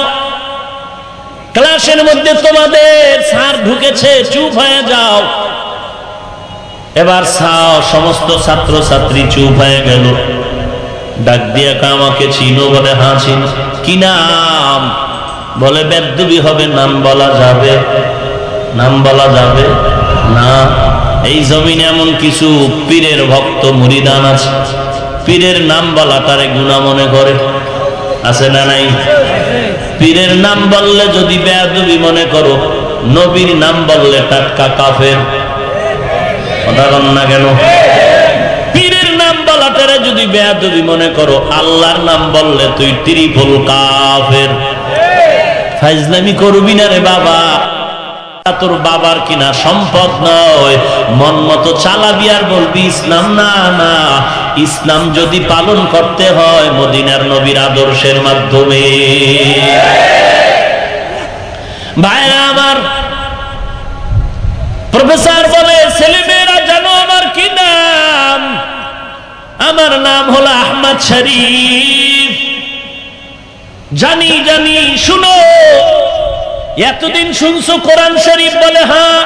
ক্লাসের মধ্যে তোমাদের স্যার ঢুকেছে, চুপ হয়ে যাও। এবার সাও সমস্ত ছাত্র ছাত্রী চুপ হয়ে গেল। ডাক দিয়ে আমাকে চিনো বলে চিন কি নাম? বলে বেদুবি হবে, নাম বলা যাবে। নাম বলা যাবে? না। এই জমিনে এমন কিছু পীরের ভক্ত, মুরিদান আছে। পীরের নাম বলাটারে গুণা মনে করে। আছে না নাই? পীরের নাম বললে যদি বেয়াদবি মনে করো, নবীর নাম বললে টাটকা কাফের। না কেন? পীরের নাম বলাটারে যদি বেয়াদবি মনে করো, আল্লাহর নাম বললে তুই ত্রিফুল কাফের। ফাইজলামি করবি না রে বাবা। তোর বাবার কিনা সম্পদ নয়। মন মতো চালাবি আর বলবি, ইসলাম না না। ইসলাম যদি পালন করতে হয় মদিনার নবীর আদর্শের মাধ্যমে। ভাইরা আমার, প্রফেসর বলে, ছেলেমেয়েরা জানো আমার কি নাম? আমার নাম হলো আহমদ শরীফ। জানি জানি, শুনো। এতদিন শুনছো কোরআন শরীফ বলে হ্যাঁ?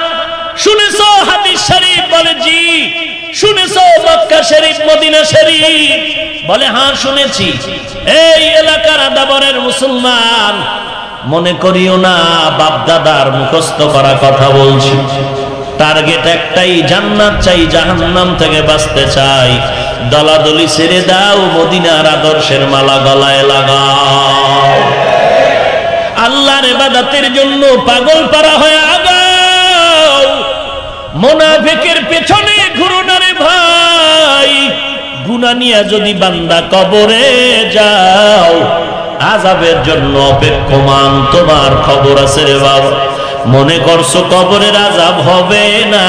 শুনেছো হাদিস শরীফ বলে, জি। শুনেছো মক্কা শরীফ, মদিনা শরীফ বলে হ্যাঁ শুনেছি। এই এলাকার আদাবরের মুসলমান, মনে করিও না বাপ দাদার মুখস্থ করা কথা বলছি। টার্গেট একটাই, জান্নাত চাই, জাহান্নাম থেকে বাঁচতে চাই। দলাদলি ছেড়ে দাও, মদিনার আদর্শের মালা গলায় লাগাও। আল্লাহর এবাদাতের জন্য পাগল পারা হয়ে আগাও। মোনাফেকের পেছনে ঘুরোনারে ভাই গুনা নিয়া যদি বান্দা কবরে যাও আজাবের জন্য অপেক্ষমান, তোমার খবর আছে রে বাবা। মনে করছ কবরের আজাব হবে না?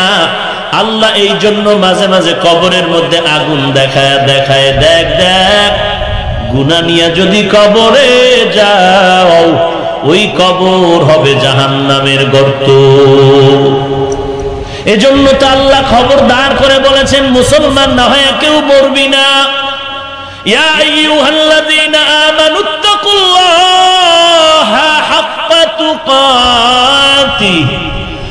আল্লাহ এই জন্য মাঝে মাঝে কবরের মধ্যে আগুন দেখায় দেখায়, দেখ দেখ। গুনা নিয়ে যদি কবরে যাও, ওই কবর হবে জাহান নামের গর্ত। এজন্য তো আল্লাহ খবরদার করে বলেছেন, মুসলমান না হয় কেউ মরবি না। ইয়া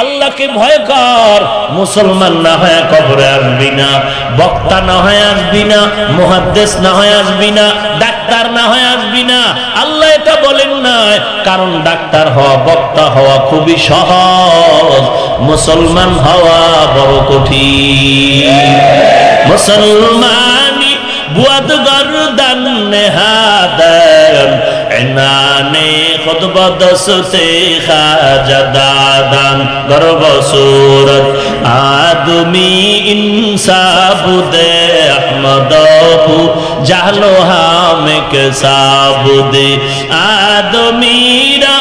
আল্লাহকে ভয় কর। মুসলমান না হয় কবরে আসবি না, বক্তা না হয় আসবি না, মুহাদ্দিস না হয় আসবি না, ডাক্তার না হয় আসবি না। আল্লাহ এটা বলেন নাই, কারণ ডাক্তার হওয়া, বক্তা হওয়া খুবই সহজ। মুসলমান হওয়া বড় কঠিন। মুসলমানি বুয়াদ গরদান নেহাদান عنان خطب دست خاج دادان گرب صورت آدمی انصاب دے احمد ابو جہلو ہام کے صاب دے آدمی را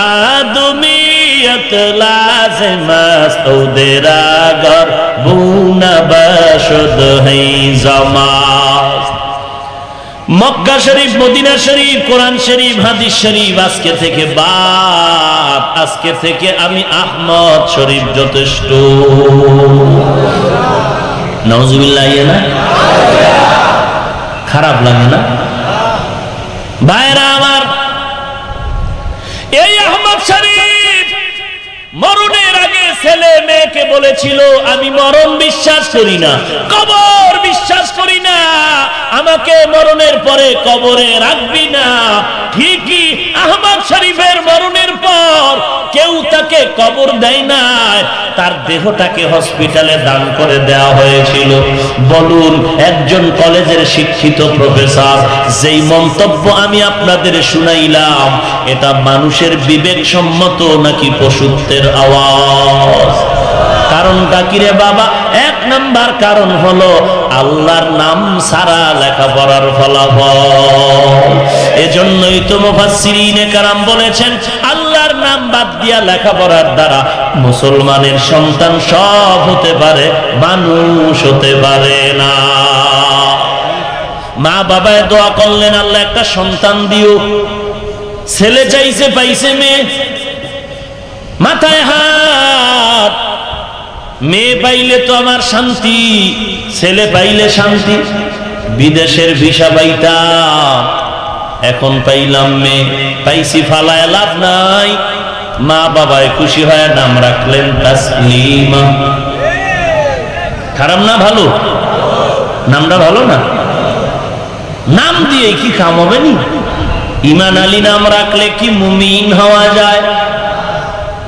آدمیت لازم است او دے را گر بون باشد ہیں زمان মক্কা শরীফ, মদিনা শরীফ, কোরআন শরীফ, হাদিস শরীফ, আজকে থেকে বাদ আজকে থেকে আমি আহমদ শরীফ যথেষ্ট। ইয়ে খারাপ লাগে না? ভাইরা আমার, এই আহমদ শরীফ আগে ছেলে মেয়েকে বলেছিল, আমি মরণ বিশ্বাস করি না। কবর বিশ্বাস করি না। আমাকে মরণের পরে কবরে রাখবি না। ঠিকই আহমদ শরীফের মরণের পর কেউ তাকে কবর দেয় না তার দেহটাকে হসপিটালে দান করে দেওয়া হয়েছিল। বলুন, একজন কলেজের শিক্ষিত প্রফেসর, যেই মন্তব্য আমি আপনাদের শুনাইলাম, এটা মানুষের বিবেক সম্মত নাকি পশুত্বের আওয়াজ? কারণটা কিরে বাবা? এক নাম্বার কারণ হলো আল্লাহর নাম সারা লেখাপড়ার ফলাফল। এজন্যই তো মুফাসসিরিনে কারাম বলেছেন, আল্লাহর নাম বাদ দিয়া লেখাপড়ার দ্বারা মুসলমানের সন্তান সব হতে পারে, মানুষ হতে পারে না। মা বাবায় দোয়া করলেন, আল্লাহ একটা সন্তান দিও। ছেলে চাইছে, পাইছে মেয়ে। মাথায় হাত। মেয়ে পাইলে তো আমার শান্তি, ছেলে পাইলে শান্তি। বিদেশের ভিসা পাইতাম, এখন পাইলাম মেয়ে। পাইছি ফালায় লাভ নাই। মা বাবায় খুশি হয় নাম রাখলেন তাসলিমা। খারাপ না ভালো? নামটা ভালো না? নাম দিয়ে কি কাম হবে নি? ইমান আলী নাম রাখলে কি মুমিন হওয়া যায়?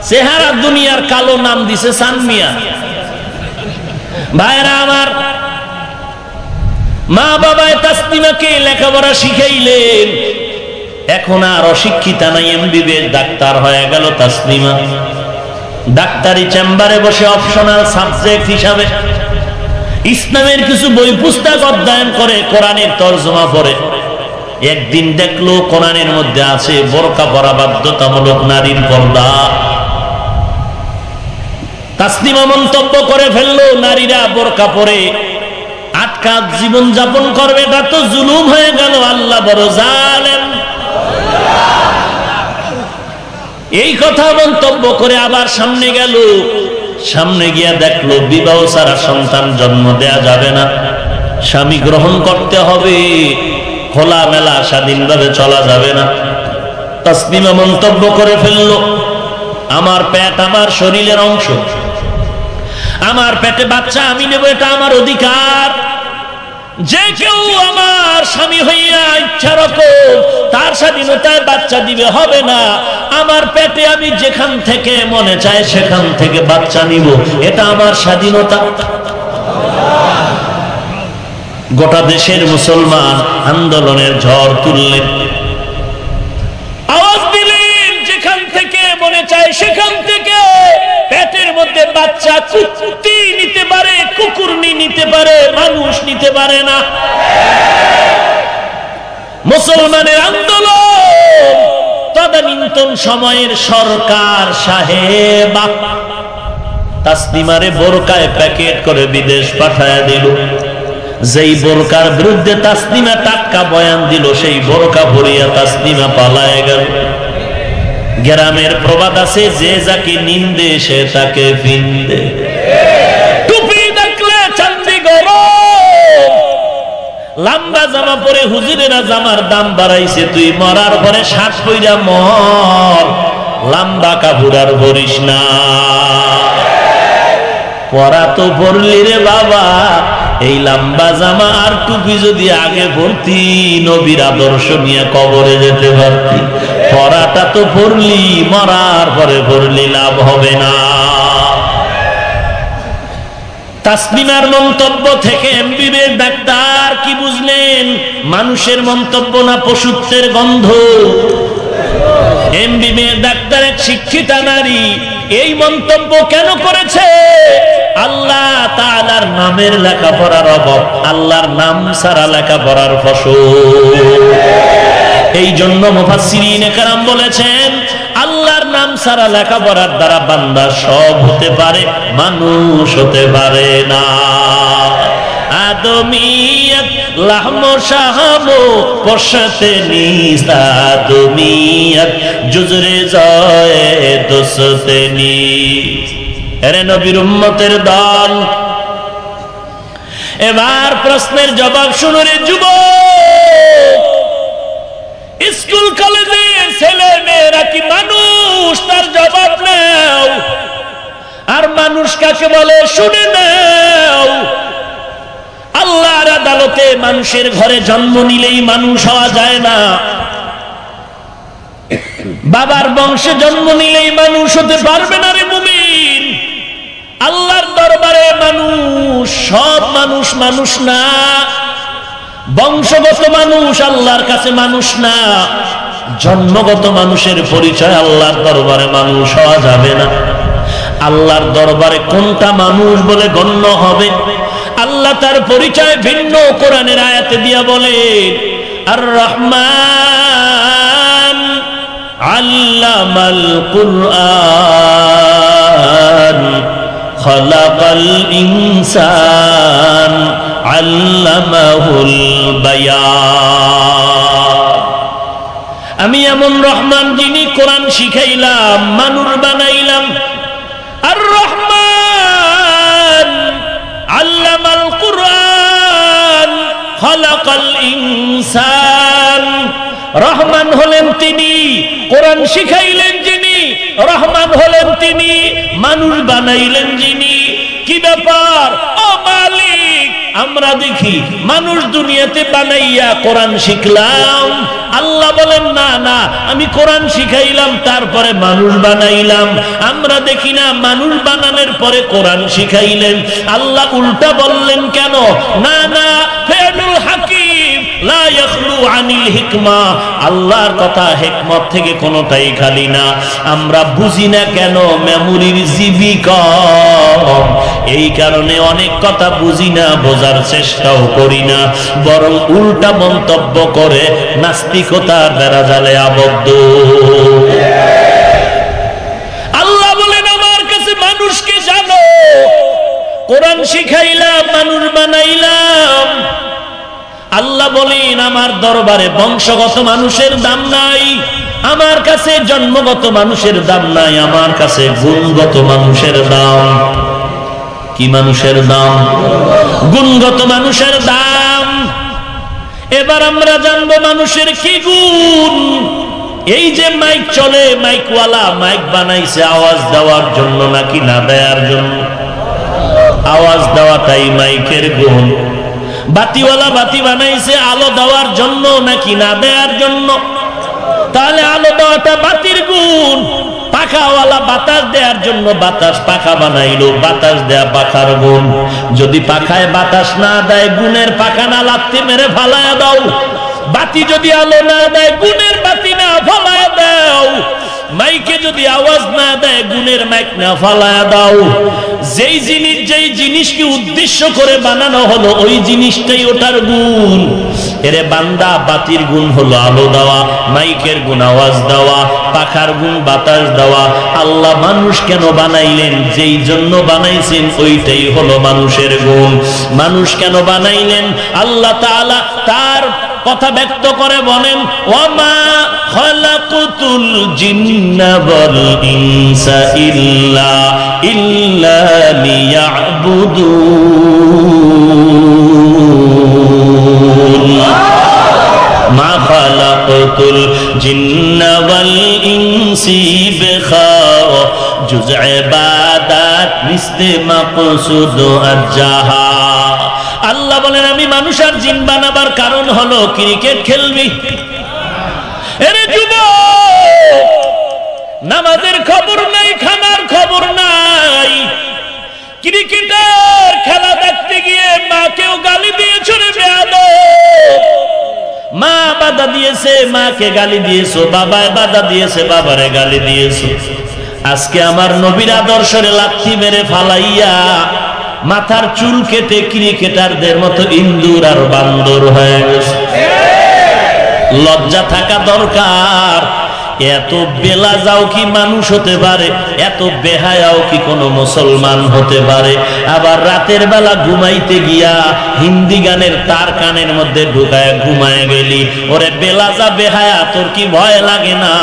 চেহারা দুনিয়ার কালো নাম দিছে সানমিয়া। ভাইরা আমার, মা বাবায় তাসলিমাকে লেখাপড়া শিখাইলেন। এখন আর অশিক্ষিতা নাই এমবিবিএস ডাক্তার হয়ে গেল তাসলিমা ডাক্তারি চেম্বারে বসে অপশনাল সাবজেক্ট হিসাবে ইসলামের কিছু বই পুস্তক অধ্যয়ন করে, কোরআনের তর্জমা পড়ে। একদিন দেখল কোরআনের মধ্যে আছে বোরকা পরা বাধ্যতামূলক নারীর পর্দা। তাসলিমা মন্তব্য করে ফেলল, নারীরা বোরকা পরে। আটকা জীবন যাপন করবে এটা তো জুলুম হয়ে গেল, আল্লাহ বড় জালেন এই কথা মন্তব্য করে আবার সামনে গেল। সামনে গিয়া দেখল, বিবাহ ছাড়া সন্তান জন্ম দেয়া যাবে না। স্বামী গ্রহণ করতে হবে খোলা মেলা স্বাধীনভাবে চলা যাবে না। তসলিমা মন্তব্য করে ফেলল, আমার পেট আমার শরীরের অংশ। আমার পেটে বাচ্চা, আমি নেব, এটা আমার অধিকার। যে কেউ আমার স্বামী হইয়া ইচ্ছা রকম, তার স্বাধীনতায় বাচ্চা দিবে, হবে না। আমার পেটে আমি যেখান থেকে মনে চায়, সেখান থেকে বাচ্চা নিব, এটা আমার স্বাধীনতা। গোটা দেশের মুসলমান আন্দোলনের ঝড় তুললেন আওয়াজ দিলেন, যেখান থেকে মনে চায়, সেখান থেকে মধ্যে বাচ্চা কুত্তি নিতে পারে, কুকুরনি নিতে পারে, মানুষ নিতে পারে না। মুসলমানের আন্দোলন, তদানীন্তন সময়ের সরকার সাহেবা, তাসলিমারে বোরকায় প্যাকেট করে বিদেশ পাঠায় দিল। যেই বোরকার বিরুদ্ধে তাসলিমা টাক্কা বয়ান দিল, সেই বোরকা ভরিয়া তাসলিমা পালায় গেল। গ্রামের প্রবাদ আছে, যে যাকে নিন্দে, সে তাকে ফিন্দে লম্বা লাম্বা জামা পরে হুজুরেরা জামার দাম বাড়াইছে, তুই মরার পরে শ্বাস কইরা মর। লাম্বা কাপুরার ভরিস না। পরা তো পড়লি রে বাবা, এই লম্বা জামা আর টুপি যদি আগে ভর্তি নবীর আদর্শ নিয়ে কবরে যেতে পারতি। পরাটা তো পড়লি মরার পরে পড়লি লাভ হবে না। তাসলিমার মন্তব্য থেকে এমবিবিএস ডাক্তার কি বুঝলেন? মানুষের মন্তব্য না পশুত্বের গন্ধ? এমবিবিএস ডাক্তার এক শিক্ষিতা নারী, এই মন্তব্য কেন করেছে? আল্লাহ তাআলার নামের লেখাপড়ার অভাব, আল্লাহর নাম সারা লেখাপড়ার ফসল। এই জন্য মুফাসসিরিন বলেছেন, আল্লাহর নাম সারা লেখাপড়ার দ্বারা বান্দা সব হতে পারে, মানুষ হতে পারে না। এবার প্রশ্নের জবাব শুনো রে যুবক। স্কুল, কলেজে ছেলে মেয়েরা কি মানুষ? তার জবাব নাও। আর মানুষ কাকে বলে? শুনে নাও। আল্লাহর আদালতে মানুষের ঘরে জন্ম নিলেই মানুষ হওয়া যায় না। বাবার বংশে জন্ম নিলেই মানুষ হতে পারবে না রে মুমিন। আল্লাহর দরবারে মানুষ, সব মানুষ মানুষ না। বংশগত মানুষ, আল্লাহর কাছে মানুষ না। জন্মগত মানুষের পরিচয় আল্লাহর দরবারে মানুষ হওয়া যাবে না। আল্লাহর দরবারে কোনটা মানুষ বলে গণ্য হবে? আল্লাহ তার পরিচয় ভিন্ন কোরআনের আয়াতে দিয়া বলে আর রহমান আল্লামাল কুরআন খলাকাল ইনসান আল্লামাহুল আমি এমন রহমান যিনি কোরআন শিখাইলাম, মানুষ বানাইলাম। আর রহমান আল্লামাল কুরআন খলাকাল ইনসান। রহমান হলেন তিনি, কোরআন শিখাইলেন যিনি, রহমান হলেন তিনি, মানুষ বানাইলেন যিনি। কি ব্যাপার? আমরা দেখি মানুষ দুনিয়াতে বানাইয়া কোরআন শিখলাম। আল্লাহ বলেন, না না, আমি কোরআন শিখাইলাম, তারপরে মানুষ বানাইলাম। আমরা দেখি না, মানুষ বানানোর পরে কোরআন শিখাইলেন। আল্লাহ উল্টা বললেন, কেন? না না ফেরুল আল্লাহর কথা হেকমত থেকে কোনোটাই খালি না। আমরা বুঝি না কেন মেমোরির এই কারণে অনেক কথা বুঝি না, বোঝার চেষ্টাও করি না। বরং উল্টা মন্তব্য করে নাস্তিকতার বেড়া জালে আবদ্ধ। আল্লাহ বলেন, আমার কাছে মানুষকে জানো। কোরআন শিখাইলাম, মানুষ বানাইলাম। আল্লাহ বলেন, আমার দরবারে বংশগত মানুষের দাম নাই, আমার কাছে জন্মগত মানুষের দাম নাই, আমার কাছে গুণগত মানুষের দাম। কি মানুষের দাম? গুণগত মানুষের দাম। এবার আমরা জানব মানুষের কি গুণ। এই যে মাইক চলে, মাইকওয়ালা, মাইক বানাইছে, আওয়াজ দেওয়ার জন্য নাকি না দেওয়ার জন্য? আওয়াজ দেওয়াটাই মাইকের গুণ। বাতিওয়ালা বাতি বানাইছে, আলো দেওয়ার জন্য নাকি না দেওয়ার জন্য? তাহলে আলো দেওয়াটা বাতির গুণ। পাখাওয়ালা বাতাস দেওয়ার জন্য বাতাস পাখা বানাইলো, বাতাস দেয়া পাখার গুণ। যদি পাখায় বাতাস না দেয়, গুণের পাখা না লাত্তি মেরে ফালায় দাও। বাতি যদি আলো না দেয়, গুণের বাতি না ফালায় দাও। মাইকে যদি আওয়াজ না দেয়, গুণের মাইক না ফালায় দাও। যেই জিনিস, যেই জিনিসকে উদ্দেশ্য করে বানানো হলো, ওই জিনিসটাই ওটার গুণ। এরে বান্দা, বাতির গুণ হলো আলো দেওয়া, মাইকের গুণ আওয়াজ দেওয়া, পাখার গুণ বাতাস দেওয়া। আল্লাহ মানুষ কেন বানাইলেন? যেই জন্য বানাইছেন, ওইটাই হলো মানুষের গুণ। মানুষ কেন বানাইলেন? আল্লাহ তাআলা তার কথা ব্যক্ত করে বলেন ওমা খলাকুতুল জিন্না ওয়াল ইনসা ইল্লা ইল্লা লিয়াবুদুন। খালাকতুল জিন্না ওয়াল ইনসি আল্লাহ বলেন, আমি মানুষ আর জিন বানাবার কারণ হলো ক্রিকেট খেলবি। এরে যুবক, নামাজের খবর নাই, খানার খবর নাই। ক্রিকেটার খেলা দেখতে গিয়ে মাকেও গালি দিয়েছ রে বেয়াদ মা বাধা দিয়েছে, মাকে গালি দিয়েছ, বাবায় বাধা দিয়েছে, বাবারে গালি দিয়েছ। আজকে আমার নবীর আদর্শরে লাথি মেরে ফালাইয়া মাথার চুল কেটে ক্রিকেটারদের মতো ইন্দুর আর বান্দর হয়ে গেছে। লজ্জা থাকা দরকার। এত বেলা যাও কি মানুষ হতে পারে? এত বেহায়াও কি কোনো মুসলমান হতে পারে? আবার রাতের বেলা ঘুমাইতে গিয়া হিন্দি গানের তার কানের মধ্যে ঢুকায় ঘুমায় গেলি। ওরে বেলা যা বেহায়া, তোর কি ভয় লাগে না?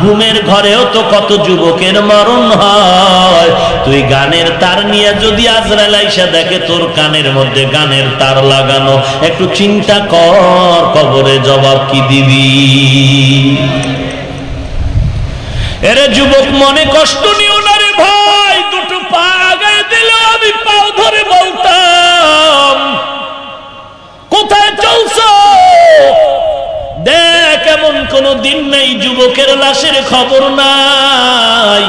ঘুমের ঘরেও তো কত যুবকের মরণ হয়। তুই গানের তার নিয়ে যদি আজরাইল আইসা দেখে তোর কানের মধ্যে গানের তার লাগানো, একটু চিন্তা কর, কবরে জবাব কি দিবি? এরে যুবক, মনে কষ্ট নিও না রে ভাই। দুটো পা আগায় দিলে আমি পাও ধরে বলতাম। কোথায় চলছ? দেখ, এমন কোন দিন নেই, যুবকের লাশের খবর নাই।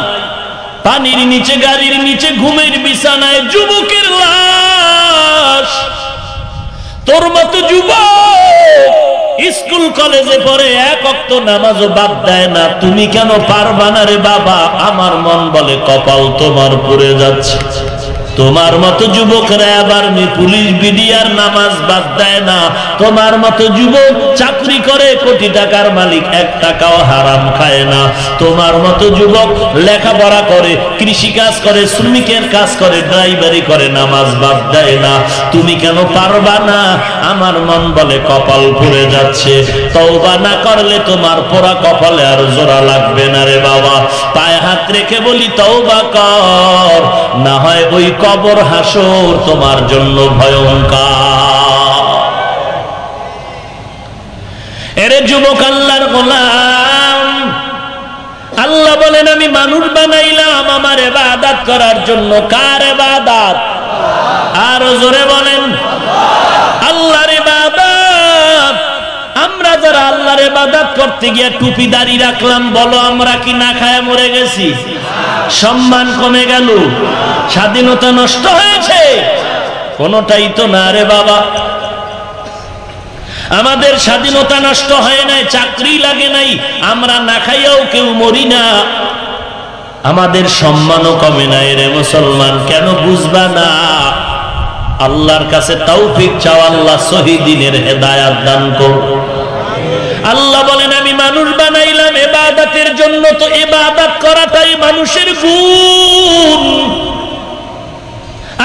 পানির নিচে, গাড়ির নিচে, ঘুমের বিছানায় যুবকের লাশ। তোর মতো যুবক স্কুল কলেজে পড়ে এক অক্ত নামাজও বাদ দেয় না। তুমি কেন পারবা না রে বাবা? আমার মন বলে কপাল তোমার পড়ে যাচ্ছে। তোমার মতো যুবকরা আবার পুলিশ বিডিআর নামাজ বাদ দেয় না। তোমার মতো যুবক চাকরি করে, কোটি টাকার মালিক এক টাকাও হারাম খায় না। তোমার মতো যুবক লেখাপড়া করে কৃষি কাজ করে, শ্রমিকের কাজ করে, ড্রাইভারি করে, নামাজ বাদ দেয় না। তুমি কেন পারবা না? আমার মন বলে কপাল পড়ে যাচ্ছে। তওবা না করলে তোমার পোড়া কপালে আর জোড়া লাগবে না রে বাবা। পায়ে হাত রেখে বলি, তওবা কর। না হয় ওই কবর হাসর তোমার জন্য ভয়ঙ্কর। এরে যুবক আল্লাহর গোলাম, আল্লাহ বলেন, আমি মানুষ বানাইলাম, আমার এবাদাত করার জন্য কার এবাদাত আর জোরে বলেন, আল্লাহর ইবাদত আমরা যারা আল্লাহর ইবাদত করতে গিয়ে টুপি দাড়ি রাখলাম, বলো আমরা কি না খায় মরে গেছি? সম্মান কমে গেল, স্বাধীনতা নষ্ট হয়েছে। কোনটাই তো না রে বাবা। আমাদের স্বাধীনতা নষ্ট হয় নাই, চাকরি লাগে নাই, আমরা না খাইয়াও কেউ মরি না। আমাদের সম্মানও কমে নাই রে মুসলমান, কেন বুঝবা না? আল্লাহর কাছে তৌফিক চাও, আল্লাহ শহীদিনের হেদায়াত দান কর আল্লাহ বলেন, আমি মানুষ বানাইলাম, এবাদাতের জন্য তো এবাদাত করাটাই মানুষের গুণ।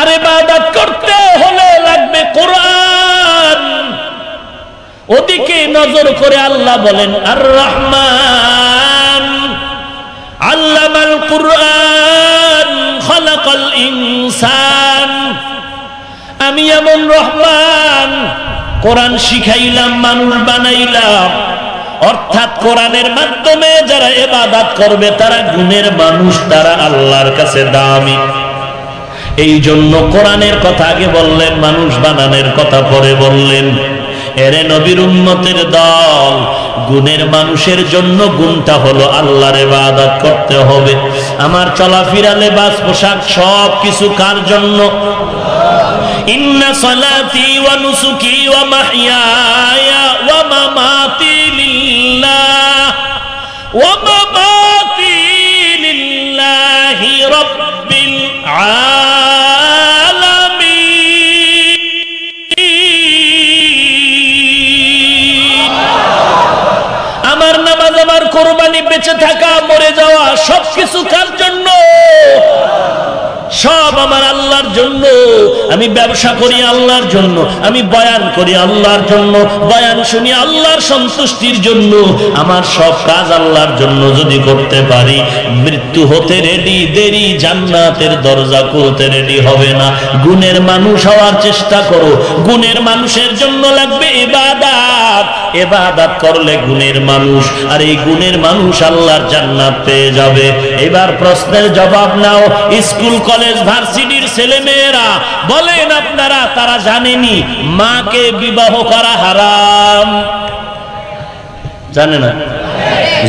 আর এবাদাত করতে হলে লাগবে কোরআন। ওদিকে নজর করে আল্লাহ বলেন আর রহমান আল্লামাল কুরআন, খলাকাল ইনসান। আমি এমন রহমান কোরআন শিখাইলাম, মানুষ বানাইলাম। অর্থাৎ কোরআনের মাধ্যমে যারা এবাদাত করবে, তারা গুণের মানুষ, তারা আল্লাহর কাছে দামি। এই জন্য কোরআনের কথা আগে বললেন, মানুষ বানানোর কথা পরে বললেন। এরে নবীর উন্মতের দল, গুণের মানুষের জন্য গুণটা হলো আল্লাহর ইবাদত করতে হবে। আমার চলাফেরা, লেবাস, পোশাক সব কিছু কার জন্য? ইন্না সালাতি ওয়া নুসুকি ওয়া মাহইয়ায়া ওয়া মামাতি লিল্লাহ ওয়া মামাতি লিল্লাহি আমার নামাজ আমার কোরবানি বেঁচে থাকা মরে যাওয়া সবকিছু কার জন্য? সব আমার আল্লাহর জন্য। আমি ব্যবসা করি আল্লাহর জন্য, আমি বয়ান করি আল্লাহর জন্য, বয়ান শুনি আল্লাহর সন্তুষ্টির জন্য। আমার সব কাজ আল্লাহর জন্য যদি করতে পারি, মৃত্যু হতে রেডি দেরি জান্নাতের দরজা খুলতে রেডি হবে না। গুণের মানুষ হওয়ার চেষ্টা করো, গুণের মানুষের জন্য লাগবে এবাদাত এবাদাত করলে গুণের মানুষ, আর এই গুণের মানুষ আল্লাহর জান্নাত পেয়ে যাবে। এবার প্রশ্নের জবাব নাও, স্কুল, কলেজ ভার্সিটির ছেলে মেয়েরা বলেন আপনারা, তারা জানেনি, মাকে বিবাহ করা হারাম। জানে না?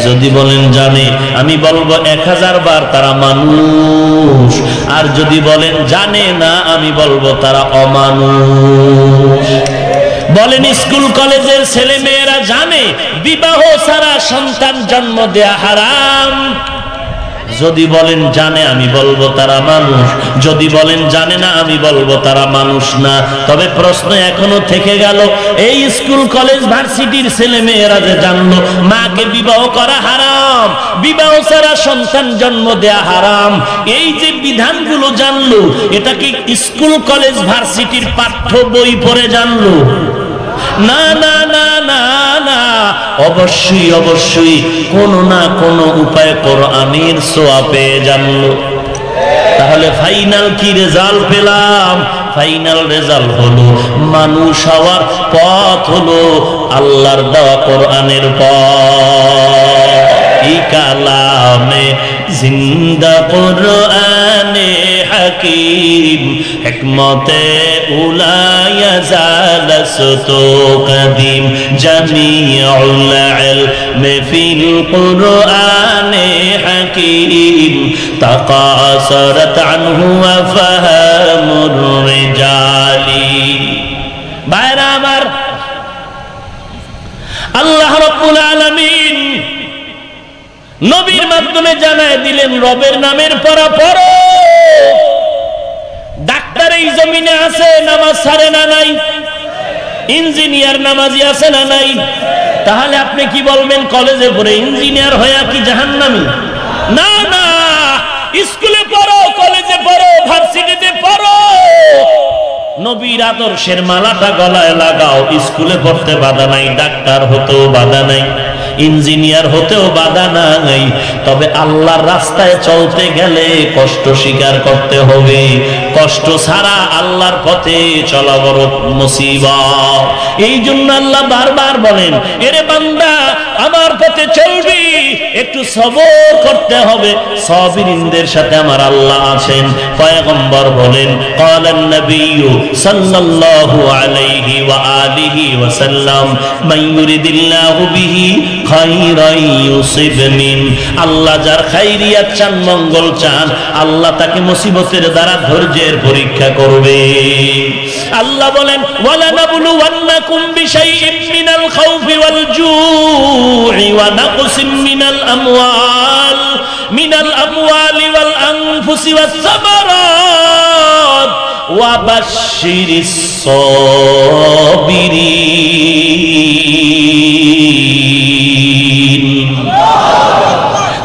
যদি বলেন জানে, আমি বলব এক হাজার বার তারা মানুষ। আর যদি বলেন জানে না, আমি বলব তারা অমানুষ। বলেন স্কুল কলেজের ছেলে মেয়েরা জানে, বিবাহ ছাড়া সন্তান জন্ম দেয়া হারাম। যদি বলেন জানে আমি বলব তারা মানুষ। যদি বলেন জানে না আমি বলব তারা মানুষ না। তবে প্রশ্ন এখনও থেকে গেল, এই স্কুল, কলেজ, ভার্সিটির ছেলে মেয়েরা যে জানলো, মাকে বিবাহ করা হারাম, বিবাহ ছাড়া সন্তান জন্ম দেয়া হারাম। এই যে বিধানগুলো জানলো এটা কি স্কুল, কলেজ, ভার্সিটির পাঠ্য বই পড়ে জানলো। না না না না না। অবশ্যই অবশ্যই কোন না কোন উপায় কোরআনের সোয়া পেয়ে জানলো। তাহলে ফাইনাল কি রেজাল্ট পেলাম? ফাইনাল রেজাল্ট হলো মানুষ হওয়ার পথ হলো আল্লাহর দেওয়া কোরআনের পথ। কালামে জিন্দা কোরআনে হাকিম হিকমতে উলায়া জালসতো কদিম জামিউল ইলম ফিল কোরআনে হাকিম তাকাসারাত আনহু আফহামুর রিজালি বাইরা আমার আল্লাহ রব্বুল আলামিন নবীর মাধ্যমে জানায় দিলেন, রবের নামের পরা পড়ো। ডাক্তার এই জমিনে আছে, নামাজ ছাড়ে না নাই? ইঞ্জিনিয়ার নামাজি আছে না নাই? তাহলে আপনি কি বলবেন, কলেজে পড়ে ইঞ্জিনিয়ার হয়ে কি জাহান্নামি? না না। স্কুলে পড়ো, কলেজে পড়ো, ভার্সিটিতে পড়ো। নবীর আদর্শের মালাটা গলায় লাগাও, স্কুলে পড়তে বাধা নাই, ডাক্তার হতেও বাধা নাই। ইঞ্জিনিয়ার হতেও বাধা নাই। তবে আল্লাহর রাস্তায় চলতে গেলে কষ্ট স্বীকার করতে হবে। কষ্ট ছাড়া আল্লাহর পথে চলা বড় মুসিবা এই জন্য আল্লাহ বারবার বলেন, এরে বান্দা আমার পথে চলবি একটু সবর করতে হবে সবিরিনদের সাথে আমার আল্লাহ আছেন পয়গম্বর বলেন قال النبي صلى الله عليه وآله وسلم من يريد الله به خيرا يصب من আল্লাহ যার খাইরিয়াত চান মঙ্গল চান আল্লাহ তাকে মুসিবতের দ্বারা ধৈর্যের পরীক্ষা করবে আল্লাহ বলেন ওয়ালা নাবলুওয়ান্নাকুম বিশাইইন মিনাল খাউফি ওয়াল জু'i নাকসিম মিনাল আমওয়াল মিনাল আমওয়ালি ওয়াল আনফুসি ওয়াস সামারাত ওয়া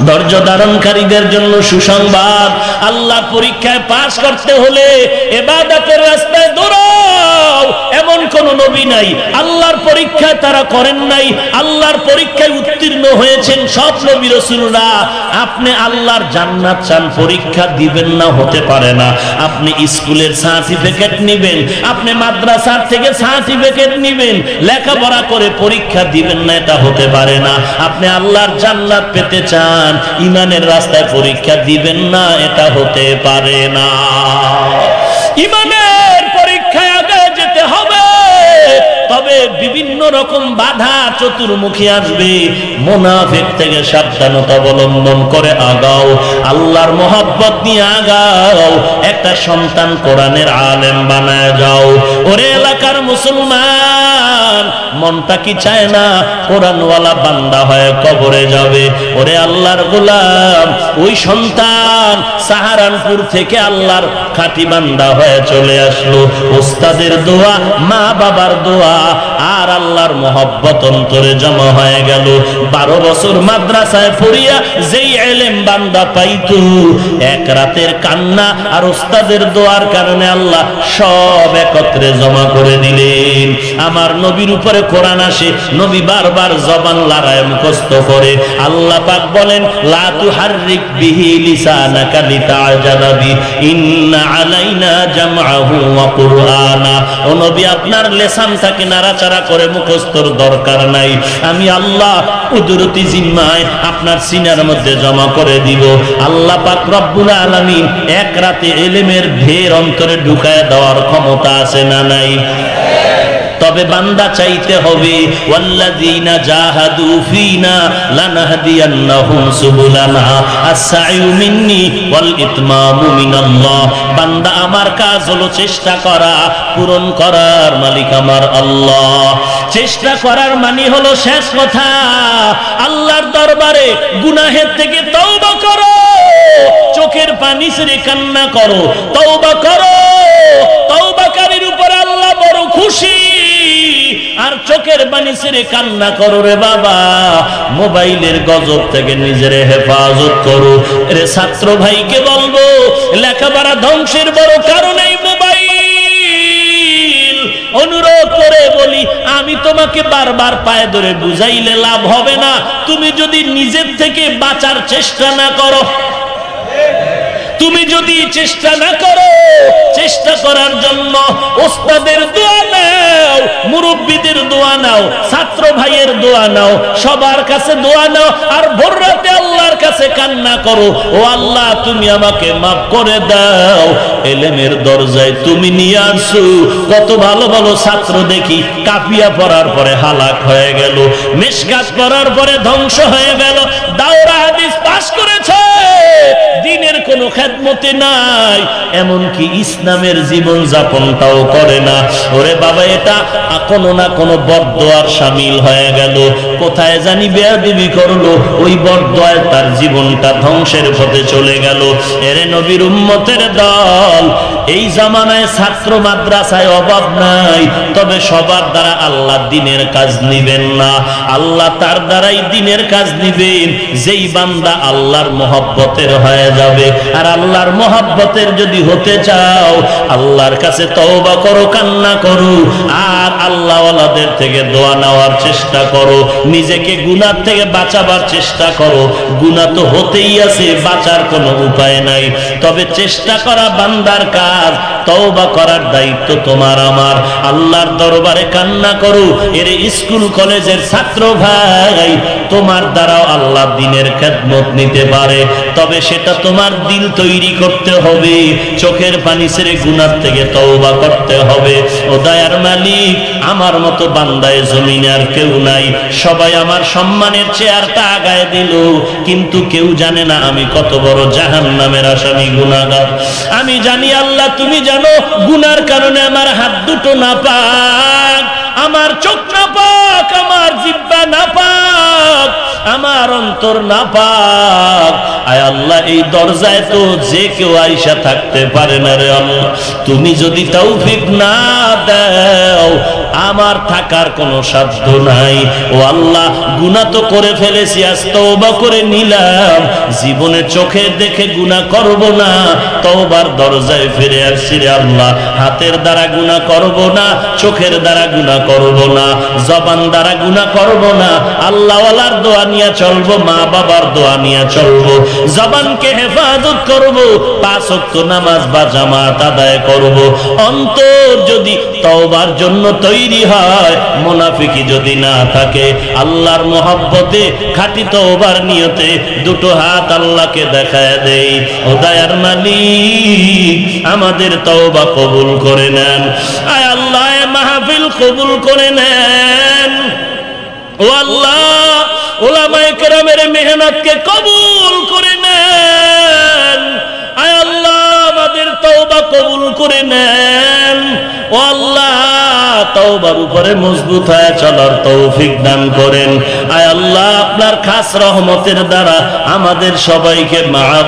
ধৈর্য ধারণকারীদের জন্য সুসংবাদ। আল্লাহ পরীক্ষায় পাশ করতে হলে এবাদতের রাস্তায় দৌড়াও এমন কোন নবী নাই। আল্লাহর পরীক্ষায় তারা করেন নাই। আল্লাহর পরীক্ষায় উত্তীর্ণ হয়েছেন সব নবী রসুলরা আপনি আল্লাহর জান্নাত চান, পরীক্ষা দিবেন না, হতে পারে না। আপনি স্কুলের সার্টিফিকেট নিবেন, আপনি মাদ্রাসার থেকে সার্টিফিকেট নিবেন, লেখাপড়া করে পরীক্ষা দিবেন না, এটা হতে পারে না। আপনি আল্লাহর জান্নাত পেতে চান, ইমানের রাস্তায় পরীক্ষা দিবেন না, এটা হতে পারে না। ইমানের বিভিন্ন রকম বাধা চতুর্মুখী আসবে। মোনাফেক থেকে সাবধানতা অবলম্বন করে আগাও। আল্লাহর মোহাব্বত নিয়ে আগাও। একটা সন্তান কোরআনের আলেম বানায় যাও। ওরে এলাকার মুসলমান, মনটা কি চায় না? কোরআনওয়ালা বান্দা হয়ে কবরে যাবে। ওরে আল্লাহর গোলাম, ওই সন্তান সাহারানপুর থেকে আল্লাহর খাঁটি বান্দা হয়ে চলে আসলো। ওস্তাদের দোয়া মা বাবার দোয়া আর আল্লাহর মহব্বত অন্তরে জমা হয়ে গেল। বারো বছর মাদ্রাসায় পড়িয়া যেই এলেম বান্দা পাইতো, এক রাতের কান্না আর ওস্তাদের দোয়ার কারণে আল্লাহ সব একত্রে জমা করে দিলেন। আমার নবীর উপরে কোরআন আসে, নবী বারবার জবান লড়ায় মুখস্থ করে। আল্লাহ পাক বলেন, লা তুহাররিক বিহি লিসানাকা লিতাজালা বি, ইন্না আলাইনা জামআহু ওয়া কুরআনা। ও নবী, আপনার লেসানটাকে নাড়াচাড়া করে মুখস্থর দরকার নাই। আমি আল্লাহ কুদরতি জিম্মায় আপনার সিনার মধ্যে জমা করে দিব। আল্লাহ পাক রব্বুল আলামিন এক রাতে এলেমের ঢের অন্তরে ঢুকায় দেওয়ার ক্ষমতা আছে না নাই? তবে বান্দা চাইতে হবে বান্দা, আমার কাজ হলো চেষ্টা করা, পূরণ করার মালিক আমার আল্লাহ। চেষ্টা করার মানে হলো শেষ কথা, আল্লাহর দরবারে গুনাহের থেকে তওবা করো, চোখের পানি ছেড়ে কান্না করো, তওবা করো, তওবাকারীর উপর আল্লাহ বড় খুশি। আর চোখের পানি ছেড়ে কান্না করো রে বাবা। মোবাইলের গজব থেকে নিজের হেফাজত করো। রে ছাত্র ভাইকে বলব, লেখাপড়া ধ্বংসের বড় কারণ এই মোবাইল। অনুরোধ করে বলি, আমি তোমাকে বারবার পায়ে ধরে বুঝাইলে লাভ হবে না। তুমি যদি নিজের থেকে বাঁচার চেষ্টা না করো, তুমি যদি চেষ্টা না করো চেষ্টা করার জন্য ওস্তাদের দোয়া নাও, মুরব্বীদের দোয়া নাও, ছাত্র ভাইয়ের দোয়া নাও, সবার কাছে দোয়া নাও, আর ভোর রাতে আল্লাহর কাছে কান্না করো। ও আল্লাহ, তুমি আমাকে মাফ করে দাও। এলেমের দরজায় তুমি নিয়ে আসো। কত ভালো ভালো ছাত্র দেখি কাপিয়া পড়ার পরে হালাক হয়ে গেল, মেশকাত পড়ার পরে ধ্বংস হয়ে গেল। দাওরা হাদিস পাশ করেছে, দিনের কোনো খেদমতে নাই, এমনকি ইসলামের জীবন যাপনটাও করে না। ওরে বাবা, এটা কোনো না কোনো বরদোয়ার সামিল হয়ে গেল। কোথায় জানি বেয়াদিবি করল, ওই বরদোয়ায় তার জীবনটা ধ্বংসের পথে চলে গেল। এরে নবীর উম্মতের দল এই জামানায় ছাত্র মাদ্রাসায় অভাব নাই, তবে সবার দ্বারা আল্লাহ দিনের কাজ নিবেন না। আল্লাহ তার দ্বারাই দিনের কাজ নিবেন, যেই বান্দা আল্লাহর মহব্বতের হয়ে যাবে। আর আল্লাহর মহব্বতের যদি হতে চাও, আল্লাহর কাছে তওবা করো, কান্না করো, আর আল্লাহওয়ালাদের থেকে দোয়া নেওয়ার চেষ্টা করো, নিজেকে গুনার থেকে বাঁচাবার চেষ্টা করো। গুনাহ তো হতেই আছে, বাঁচার কোনো উপায় নাই। তবে চেষ্টা করা বান্দার কাজ তওবা করার দায়িত্ব তোমার আমার। আল্লাহর দরবারে কান্না করো। এর স্কুল, কলেজের ছাত্র ভাই, তোমার দ্বারাও আল্লাহ দিনের খেদমত নিতে পারে। তবে সেটা তোমার দিল তৈরি করতে হবে। চোখের পানি ছেড়ে গুনার থেকে তওবা করতে হবে। ও দয়ার মালিক, আমার মতো বান্দায় জমিনে আর কেউ নাই। সবাই আমার সম্মানের চেয়ারটা আগায় দিল। কিন্তু কেউ জানে না আমি কত বড় জাহান নামের আসামি গুনাগার আমি জানি আল্লাহ তুমি জানো, গুনার কারণে আমার হাত দুটো না পাক আমার চোখ না পাক আমার জিব্বা না পাক আমার অন্তর না পাক আয় আল্লাহ, এই দরজায় তো যে কেউ আইসা থাকতে পারে না রে আল্লাহ। তুমি যদি তৌফিক না দাও, আমার থাকার কোনো সাধ্য নাই। ও আল্লাহ, গুনাহ তো করে ফেলেছি, আজ তওবা করে নিলাম। জীবনে চোখে দেখে গুনাহ করব না, তওবার দরজায় ফিরে আসছি রে আল্লাহ। হাতের দ্বারা গুনাহ করব না, চোখের দ্বারা গুনাহ করব না, জবান দ্বারা গুনাহ করব না। আল্লাহওয়ালার দোয়া নিয়ে চলবো, মা বাবার দোয়া নিয়ে চলবো। জবানকে হেফাজত করব, পাঁচ নামাজ বা জামাত আদায় করব। অন্তর যদি তওবার জন্য তৈরি হয়, মুনাফিকি যদি না থাকে, আল্লাহর মহব্বতে খাঁটি তওবার নিয়তে দুটো হাত আল্লাহকে দেখায় দেই। ও দয়ার মালিক, আমাদের তওবা কবুল করে নেন। আয় আল্লাহ মাহফিল কবুল করে নেন। ও আল্লাহ কেরামের মেহনতকে কবুল করে নেন। আয় আল্লাহ, আমাদের তওবা কবুল করে নেন। ও আল্লাহ, তওবার উপরে মজবুত হয়ে চলার তৌফিক দান করেন। আয় আল্লাহ, আপনার খাস রহমতের দ্বারা আমাদের সবাইকে মাফ